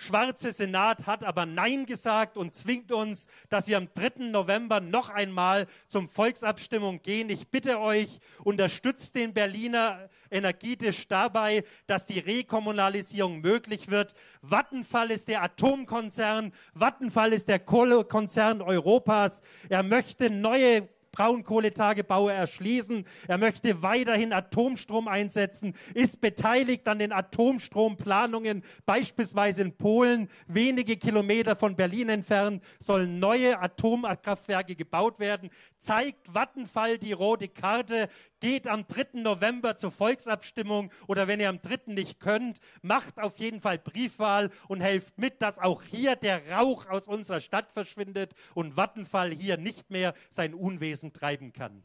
schwarze Senat hat aber Nein gesagt und zwingt uns, dass wir am 3. November noch einmal zum Volksabstimmung gehen. Ich bitte euch, unterstützt den Berliner Energietisch dabei, dass die Rekommunalisierung möglich wird. Vattenfall ist der Atomkonzern, Vattenfall ist der Kohlekonzern Europas. Er möchte neue Braunkohletagebaue erschließen. Er möchte weiterhin Atomstrom einsetzen, ist beteiligt an den Atomstromplanungen, beispielsweise in Polen, wenige Kilometer von Berlin entfernt, sollen neue Atomkraftwerke gebaut werden zeigt Vattenfall die rote Karte, geht am 3. November zur Volksabstimmung oder wenn ihr am 3. nicht könnt, macht auf jeden Fall Briefwahl und helft mit, dass auch hier der Rauch aus unserer Stadt verschwindet und Vattenfall hier nicht mehr sein Unwesen treiben kann.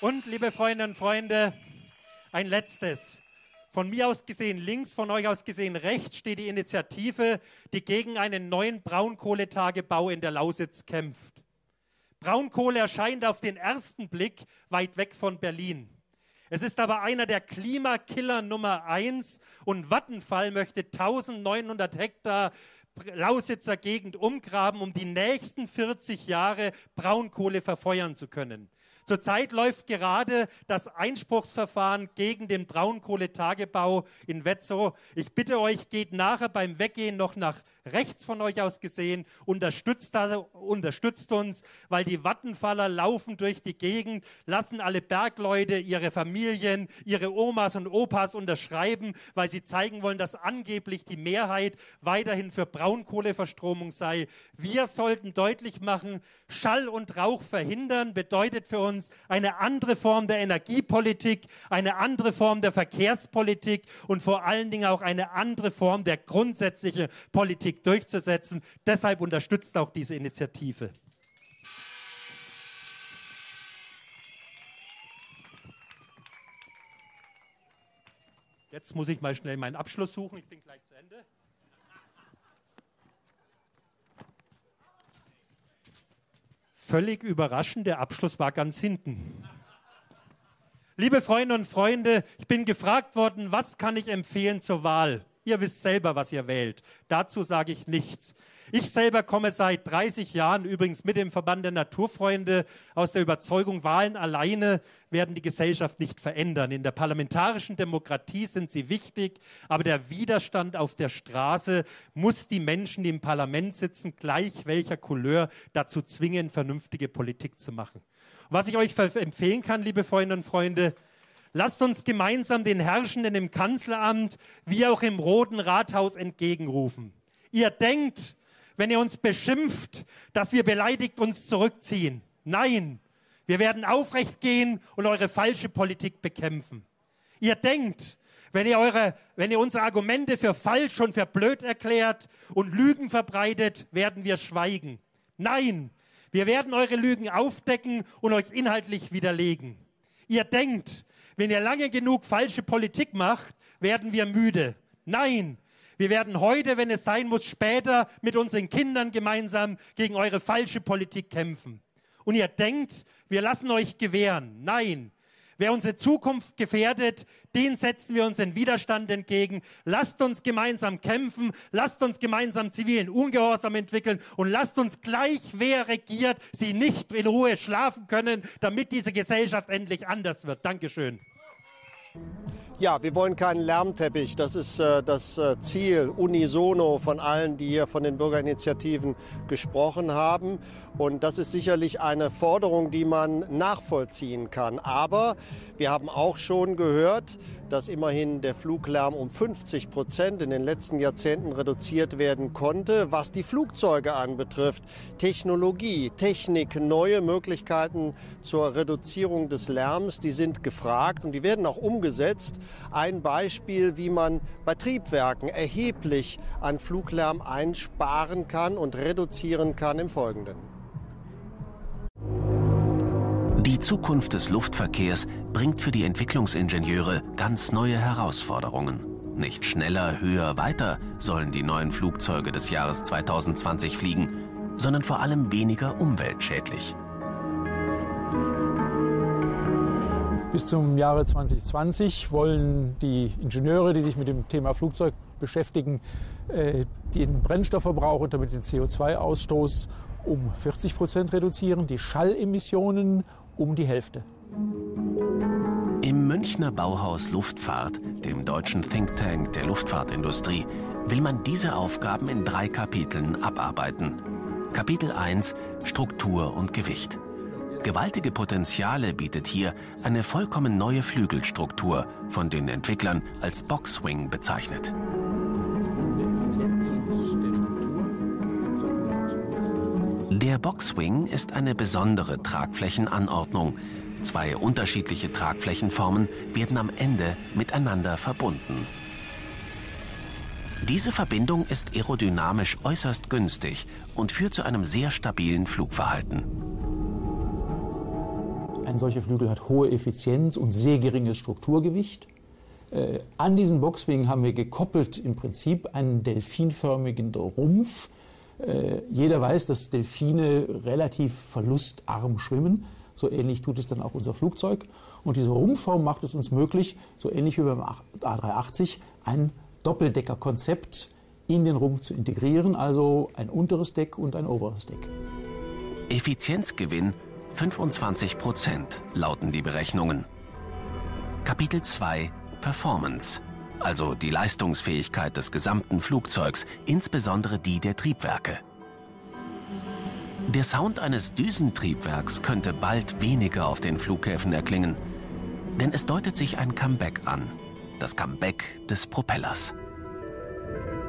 Und liebe Freundinnen und Freunde, ein letztes. Von mir aus gesehen links, von euch aus gesehen rechts steht die Initiative, die gegen einen neuen Braunkohletagebau in der Lausitz kämpft. Braunkohle erscheint auf den ersten Blick weit weg von Berlin. Es ist aber einer der Klimakiller Nummer eins und Vattenfall möchte 1900 Hektar Lausitzer Gegend umgraben, um die nächsten 40 Jahre Braunkohle verfeuern zu können. Zurzeit läuft gerade das Einspruchsverfahren gegen den Braunkohletagebau in Wetzow. Ich bitte euch, geht nachher beim Weggehen noch nach rechts von euch aus gesehen, unterstützt, unterstützt uns, weil die Wattenfaller laufen durch die Gegend, lassen alle Bergleute, ihre Familien, ihre Omas und Opas unterschreiben, weil sie zeigen wollen, dass angeblich die Mehrheit weiterhin für Braunkohleverstromung sei. Wir sollten deutlich machen, Schall und Rauch verhindern bedeutet für uns eine andere Form der Energiepolitik, eine andere Form der Verkehrspolitik und vor allen Dingen auch eine andere Form der grundsätzlichen Politik durchzusetzen. Deshalb unterstützt auch diese Initiative. Jetzt muss ich mal schnell meinen Abschluss suchen. Ich bin gleich zu Ende. Völlig überraschend, der Abschluss war ganz hinten. Liebe Freunde und Freunde, ich bin gefragt worden, was kann ich empfehlen zur Wahl? Ihr wisst selber, was ihr wählt. Dazu sage ich nichts. Ich selber komme seit 30 Jahren übrigens mit dem Verband der Naturfreunde aus der Überzeugung, Wahlen alleine werden die Gesellschaft nicht verändern. In der parlamentarischen Demokratie sind sie wichtig, aber der Widerstand auf der Straße muss die Menschen, die im Parlament sitzen, gleich welcher Couleur, dazu zwingen, vernünftige Politik zu machen. was ich euch empfehlen kann, liebe Freundinnen und Freunde, lasst uns gemeinsam den Herrschenden im Kanzleramt wie auch im Roten Rathaus entgegenrufen. Ihr denkt, wenn ihr uns beschimpft, dass wir beleidigt uns zurückziehen. Nein, wir werden aufrecht gehen und eure falsche Politik bekämpfen. Ihr denkt, wenn ihr, eure, wenn ihr unsere Argumente für falsch und für blöd erklärt und Lügen verbreitet, werden wir schweigen. Nein, wir werden eure Lügen aufdecken und euch inhaltlich widerlegen. Ihr denkt, wenn ihr lange genug falsche Politik macht, werden wir müde. Nein, wir werden heute, wenn es sein muss, später mit unseren Kindern gemeinsam gegen eure falsche Politik kämpfen. Und ihr denkt, wir lassen euch gewähren. Nein. Wer unsere Zukunft gefährdet, den setzen wir uns in Widerstand entgegen. Lasst uns gemeinsam kämpfen, lasst uns gemeinsam zivilen Ungehorsam entwickeln und lasst uns gleich, wer regiert, sie nicht in Ruhe schlafen können, damit diese Gesellschaft endlich anders wird. Dankeschön. Ja, wir wollen keinen Lärmteppich. Das ist äh, das äh, Ziel unisono von allen, die hier von den Bürgerinitiativen gesprochen haben. Und das ist sicherlich eine Forderung, die man nachvollziehen kann. Aber wir haben auch schon gehört, dass immerhin der Fluglärm um 50 Prozent in den letzten Jahrzehnten reduziert werden konnte. Was die Flugzeuge anbetrifft, Technologie, Technik, neue Möglichkeiten zur Reduzierung des Lärms, die sind gefragt und die werden auch umgesetzt. Ein Beispiel, wie man bei Triebwerken erheblich an Fluglärm einsparen kann und reduzieren kann im Folgenden. Die Zukunft des Luftverkehrs bringt für die Entwicklungsingenieure ganz neue Herausforderungen. Nicht schneller, höher, weiter sollen die neuen Flugzeuge des Jahres 2020 fliegen, sondern vor allem weniger umweltschädlich. Bis zum Jahre 2020 wollen die Ingenieure, die sich mit dem Thema Flugzeug beschäftigen, äh, den Brennstoffverbrauch und damit den CO2-Ausstoß um 40 Prozent reduzieren, die Schallemissionen um die Hälfte. Im Münchner Bauhaus Luftfahrt, dem deutschen Think Tank der Luftfahrtindustrie, will man diese Aufgaben in drei Kapiteln abarbeiten. Kapitel 1 Struktur und Gewicht. Gewaltige Potenziale bietet hier eine vollkommen neue Flügelstruktur, von den Entwicklern als Boxwing bezeichnet. Der Boxwing ist eine besondere Tragflächenanordnung. Zwei unterschiedliche Tragflächenformen werden am Ende miteinander verbunden. Diese Verbindung ist aerodynamisch äußerst günstig und führt zu einem sehr stabilen Flugverhalten. Ein solcher Flügel hat hohe Effizienz und sehr geringes Strukturgewicht. Äh, an diesen Boxwing haben wir gekoppelt im Prinzip einen delfinförmigen Rumpf, äh, jeder weiß, dass Delfine relativ verlustarm schwimmen. So ähnlich tut es dann auch unser Flugzeug. Und diese Rumpfform macht es uns möglich, so ähnlich wie beim A380, ein Doppeldeckerkonzept in den Rumpf zu integrieren, also ein unteres Deck und ein oberes Deck. Effizienzgewinn 25 Prozent lauten die Berechnungen. Kapitel 2 Performance also die Leistungsfähigkeit des gesamten Flugzeugs, insbesondere die der Triebwerke. Der Sound eines Düsentriebwerks könnte bald weniger auf den Flughäfen erklingen, denn es deutet sich ein Comeback an, das Comeback des Propellers.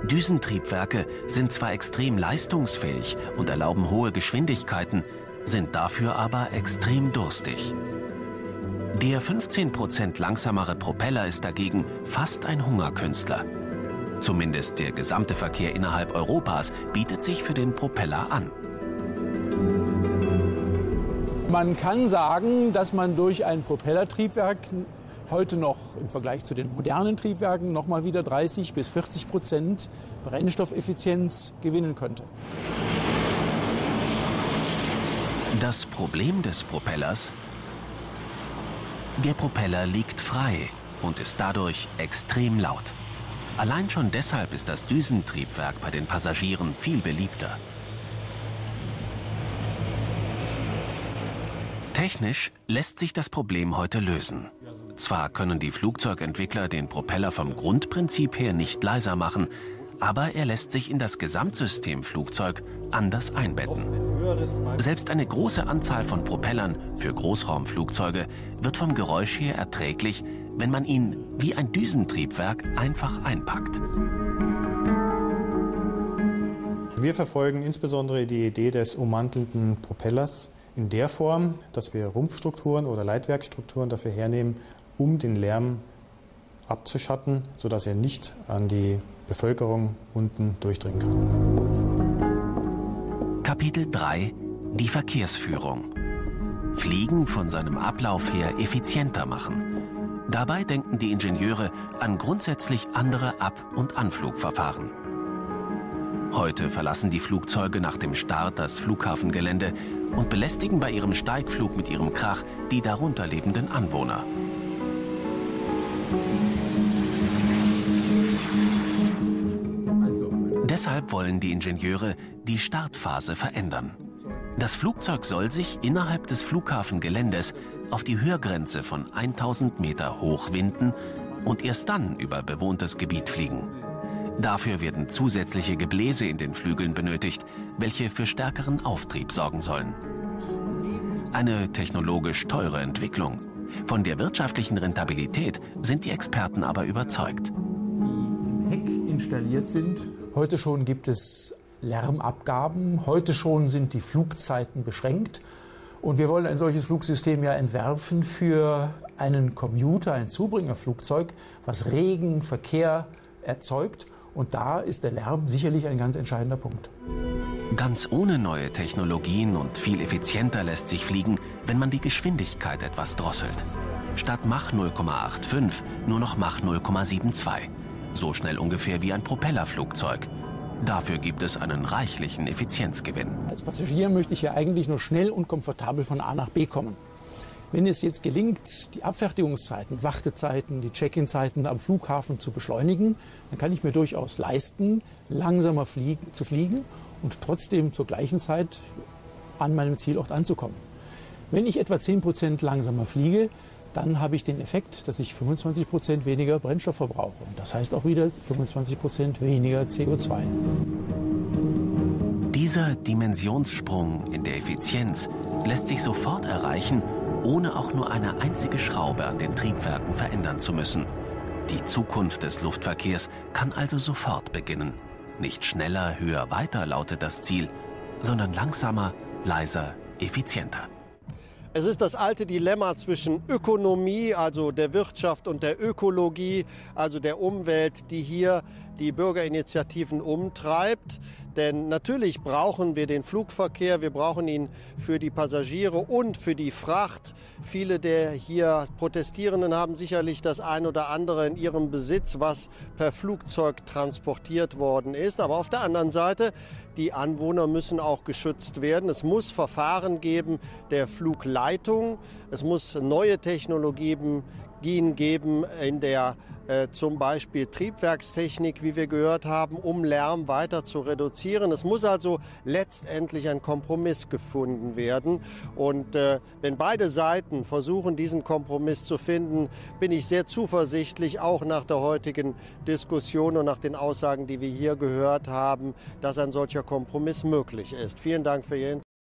Düsentriebwerke sind zwar extrem leistungsfähig und erlauben hohe Geschwindigkeiten, sind dafür aber extrem durstig. Der 15% langsamere Propeller ist dagegen fast ein Hungerkünstler. Zumindest der gesamte Verkehr innerhalb Europas bietet sich für den Propeller an. Man kann sagen, dass man durch ein Propellertriebwerk heute noch im Vergleich zu den modernen Triebwerken noch mal wieder 30 bis 40 Prozent Brennstoffeffizienz gewinnen könnte. Das Problem des Propellers der Propeller liegt frei und ist dadurch extrem laut. Allein schon deshalb ist das Düsentriebwerk bei den Passagieren viel beliebter. Technisch lässt sich das Problem heute lösen. Zwar können die Flugzeugentwickler den Propeller vom Grundprinzip her nicht leiser machen, aber er lässt sich in das Gesamtsystem Flugzeug anders einbetten. Selbst eine große Anzahl von Propellern für Großraumflugzeuge wird vom Geräusch her erträglich, wenn man ihn wie ein Düsentriebwerk einfach einpackt. Wir verfolgen insbesondere die Idee des ummantelnden Propellers in der Form, dass wir Rumpfstrukturen oder Leitwerkstrukturen dafür hernehmen, um den Lärm abzuschatten, sodass er nicht an die Bevölkerung unten durchdringen kann. Kapitel 3 Die Verkehrsführung. Fliegen von seinem Ablauf her effizienter machen. Dabei denken die Ingenieure an grundsätzlich andere Ab- und Anflugverfahren. Heute verlassen die Flugzeuge nach dem Start das Flughafengelände und belästigen bei ihrem Steigflug mit ihrem Krach die darunter lebenden Anwohner. Deshalb wollen die Ingenieure die Startphase verändern. Das Flugzeug soll sich innerhalb des Flughafengeländes auf die Höhergrenze von 1000 Meter hochwinden und erst dann über bewohntes Gebiet fliegen. Dafür werden zusätzliche Gebläse in den Flügeln benötigt, welche für stärkeren Auftrieb sorgen sollen. Eine technologisch teure Entwicklung. Von der wirtschaftlichen Rentabilität sind die Experten aber überzeugt. Die im Heck installiert sind. Heute schon gibt es Lärmabgaben. Heute schon sind die Flugzeiten beschränkt. Und wir wollen ein solches Flugsystem ja entwerfen für einen Commuter, ein Zubringerflugzeug, was Regen, Verkehr erzeugt. Und da ist der Lärm sicherlich ein ganz entscheidender Punkt. Ganz ohne neue Technologien und viel effizienter lässt sich fliegen, wenn man die Geschwindigkeit etwas drosselt. Statt Mach 0,85 nur noch Mach 0,72. So schnell ungefähr wie ein Propellerflugzeug. Dafür gibt es einen reichlichen Effizienzgewinn. Als Passagier möchte ich ja eigentlich nur schnell und komfortabel von A nach B kommen. Wenn es jetzt gelingt, die Abfertigungszeiten, Wartezeiten, die Check-in-Zeiten am Flughafen zu beschleunigen, dann kann ich mir durchaus leisten, langsamer fliegen, zu fliegen und trotzdem zur gleichen Zeit an meinem Zielort anzukommen. Wenn ich etwa 10 Prozent langsamer fliege, dann habe ich den Effekt, dass ich 25 Prozent weniger Brennstoff verbrauche. Das heißt auch wieder 25 Prozent weniger CO2. Dieser Dimensionssprung in der Effizienz lässt sich sofort erreichen, ohne auch nur eine einzige Schraube an den Triebwerken verändern zu müssen. Die Zukunft des Luftverkehrs kann also sofort beginnen. Nicht schneller, höher, weiter lautet das Ziel, sondern langsamer, leiser, effizienter. Es ist das alte Dilemma zwischen Ökonomie, also der Wirtschaft, und der Ökologie, also der Umwelt, die hier die Bürgerinitiativen umtreibt. Denn natürlich brauchen wir den Flugverkehr, wir brauchen ihn für die Passagiere und für die Fracht. Viele der hier Protestierenden haben sicherlich das ein oder andere in ihrem Besitz, was per Flugzeug transportiert worden ist. Aber auf der anderen Seite, die Anwohner müssen auch geschützt werden. Es muss Verfahren geben der Flugleitung. Es muss neue Technologien geben in der zum Beispiel Triebwerkstechnik, wie wir gehört haben, um Lärm weiter zu reduzieren. Es muss also letztendlich ein Kompromiss gefunden werden. Und äh, wenn beide Seiten versuchen, diesen Kompromiss zu finden, bin ich sehr zuversichtlich, auch nach der heutigen Diskussion und nach den Aussagen, die wir hier gehört haben, dass ein solcher Kompromiss möglich ist. Vielen Dank für Ihr Interesse.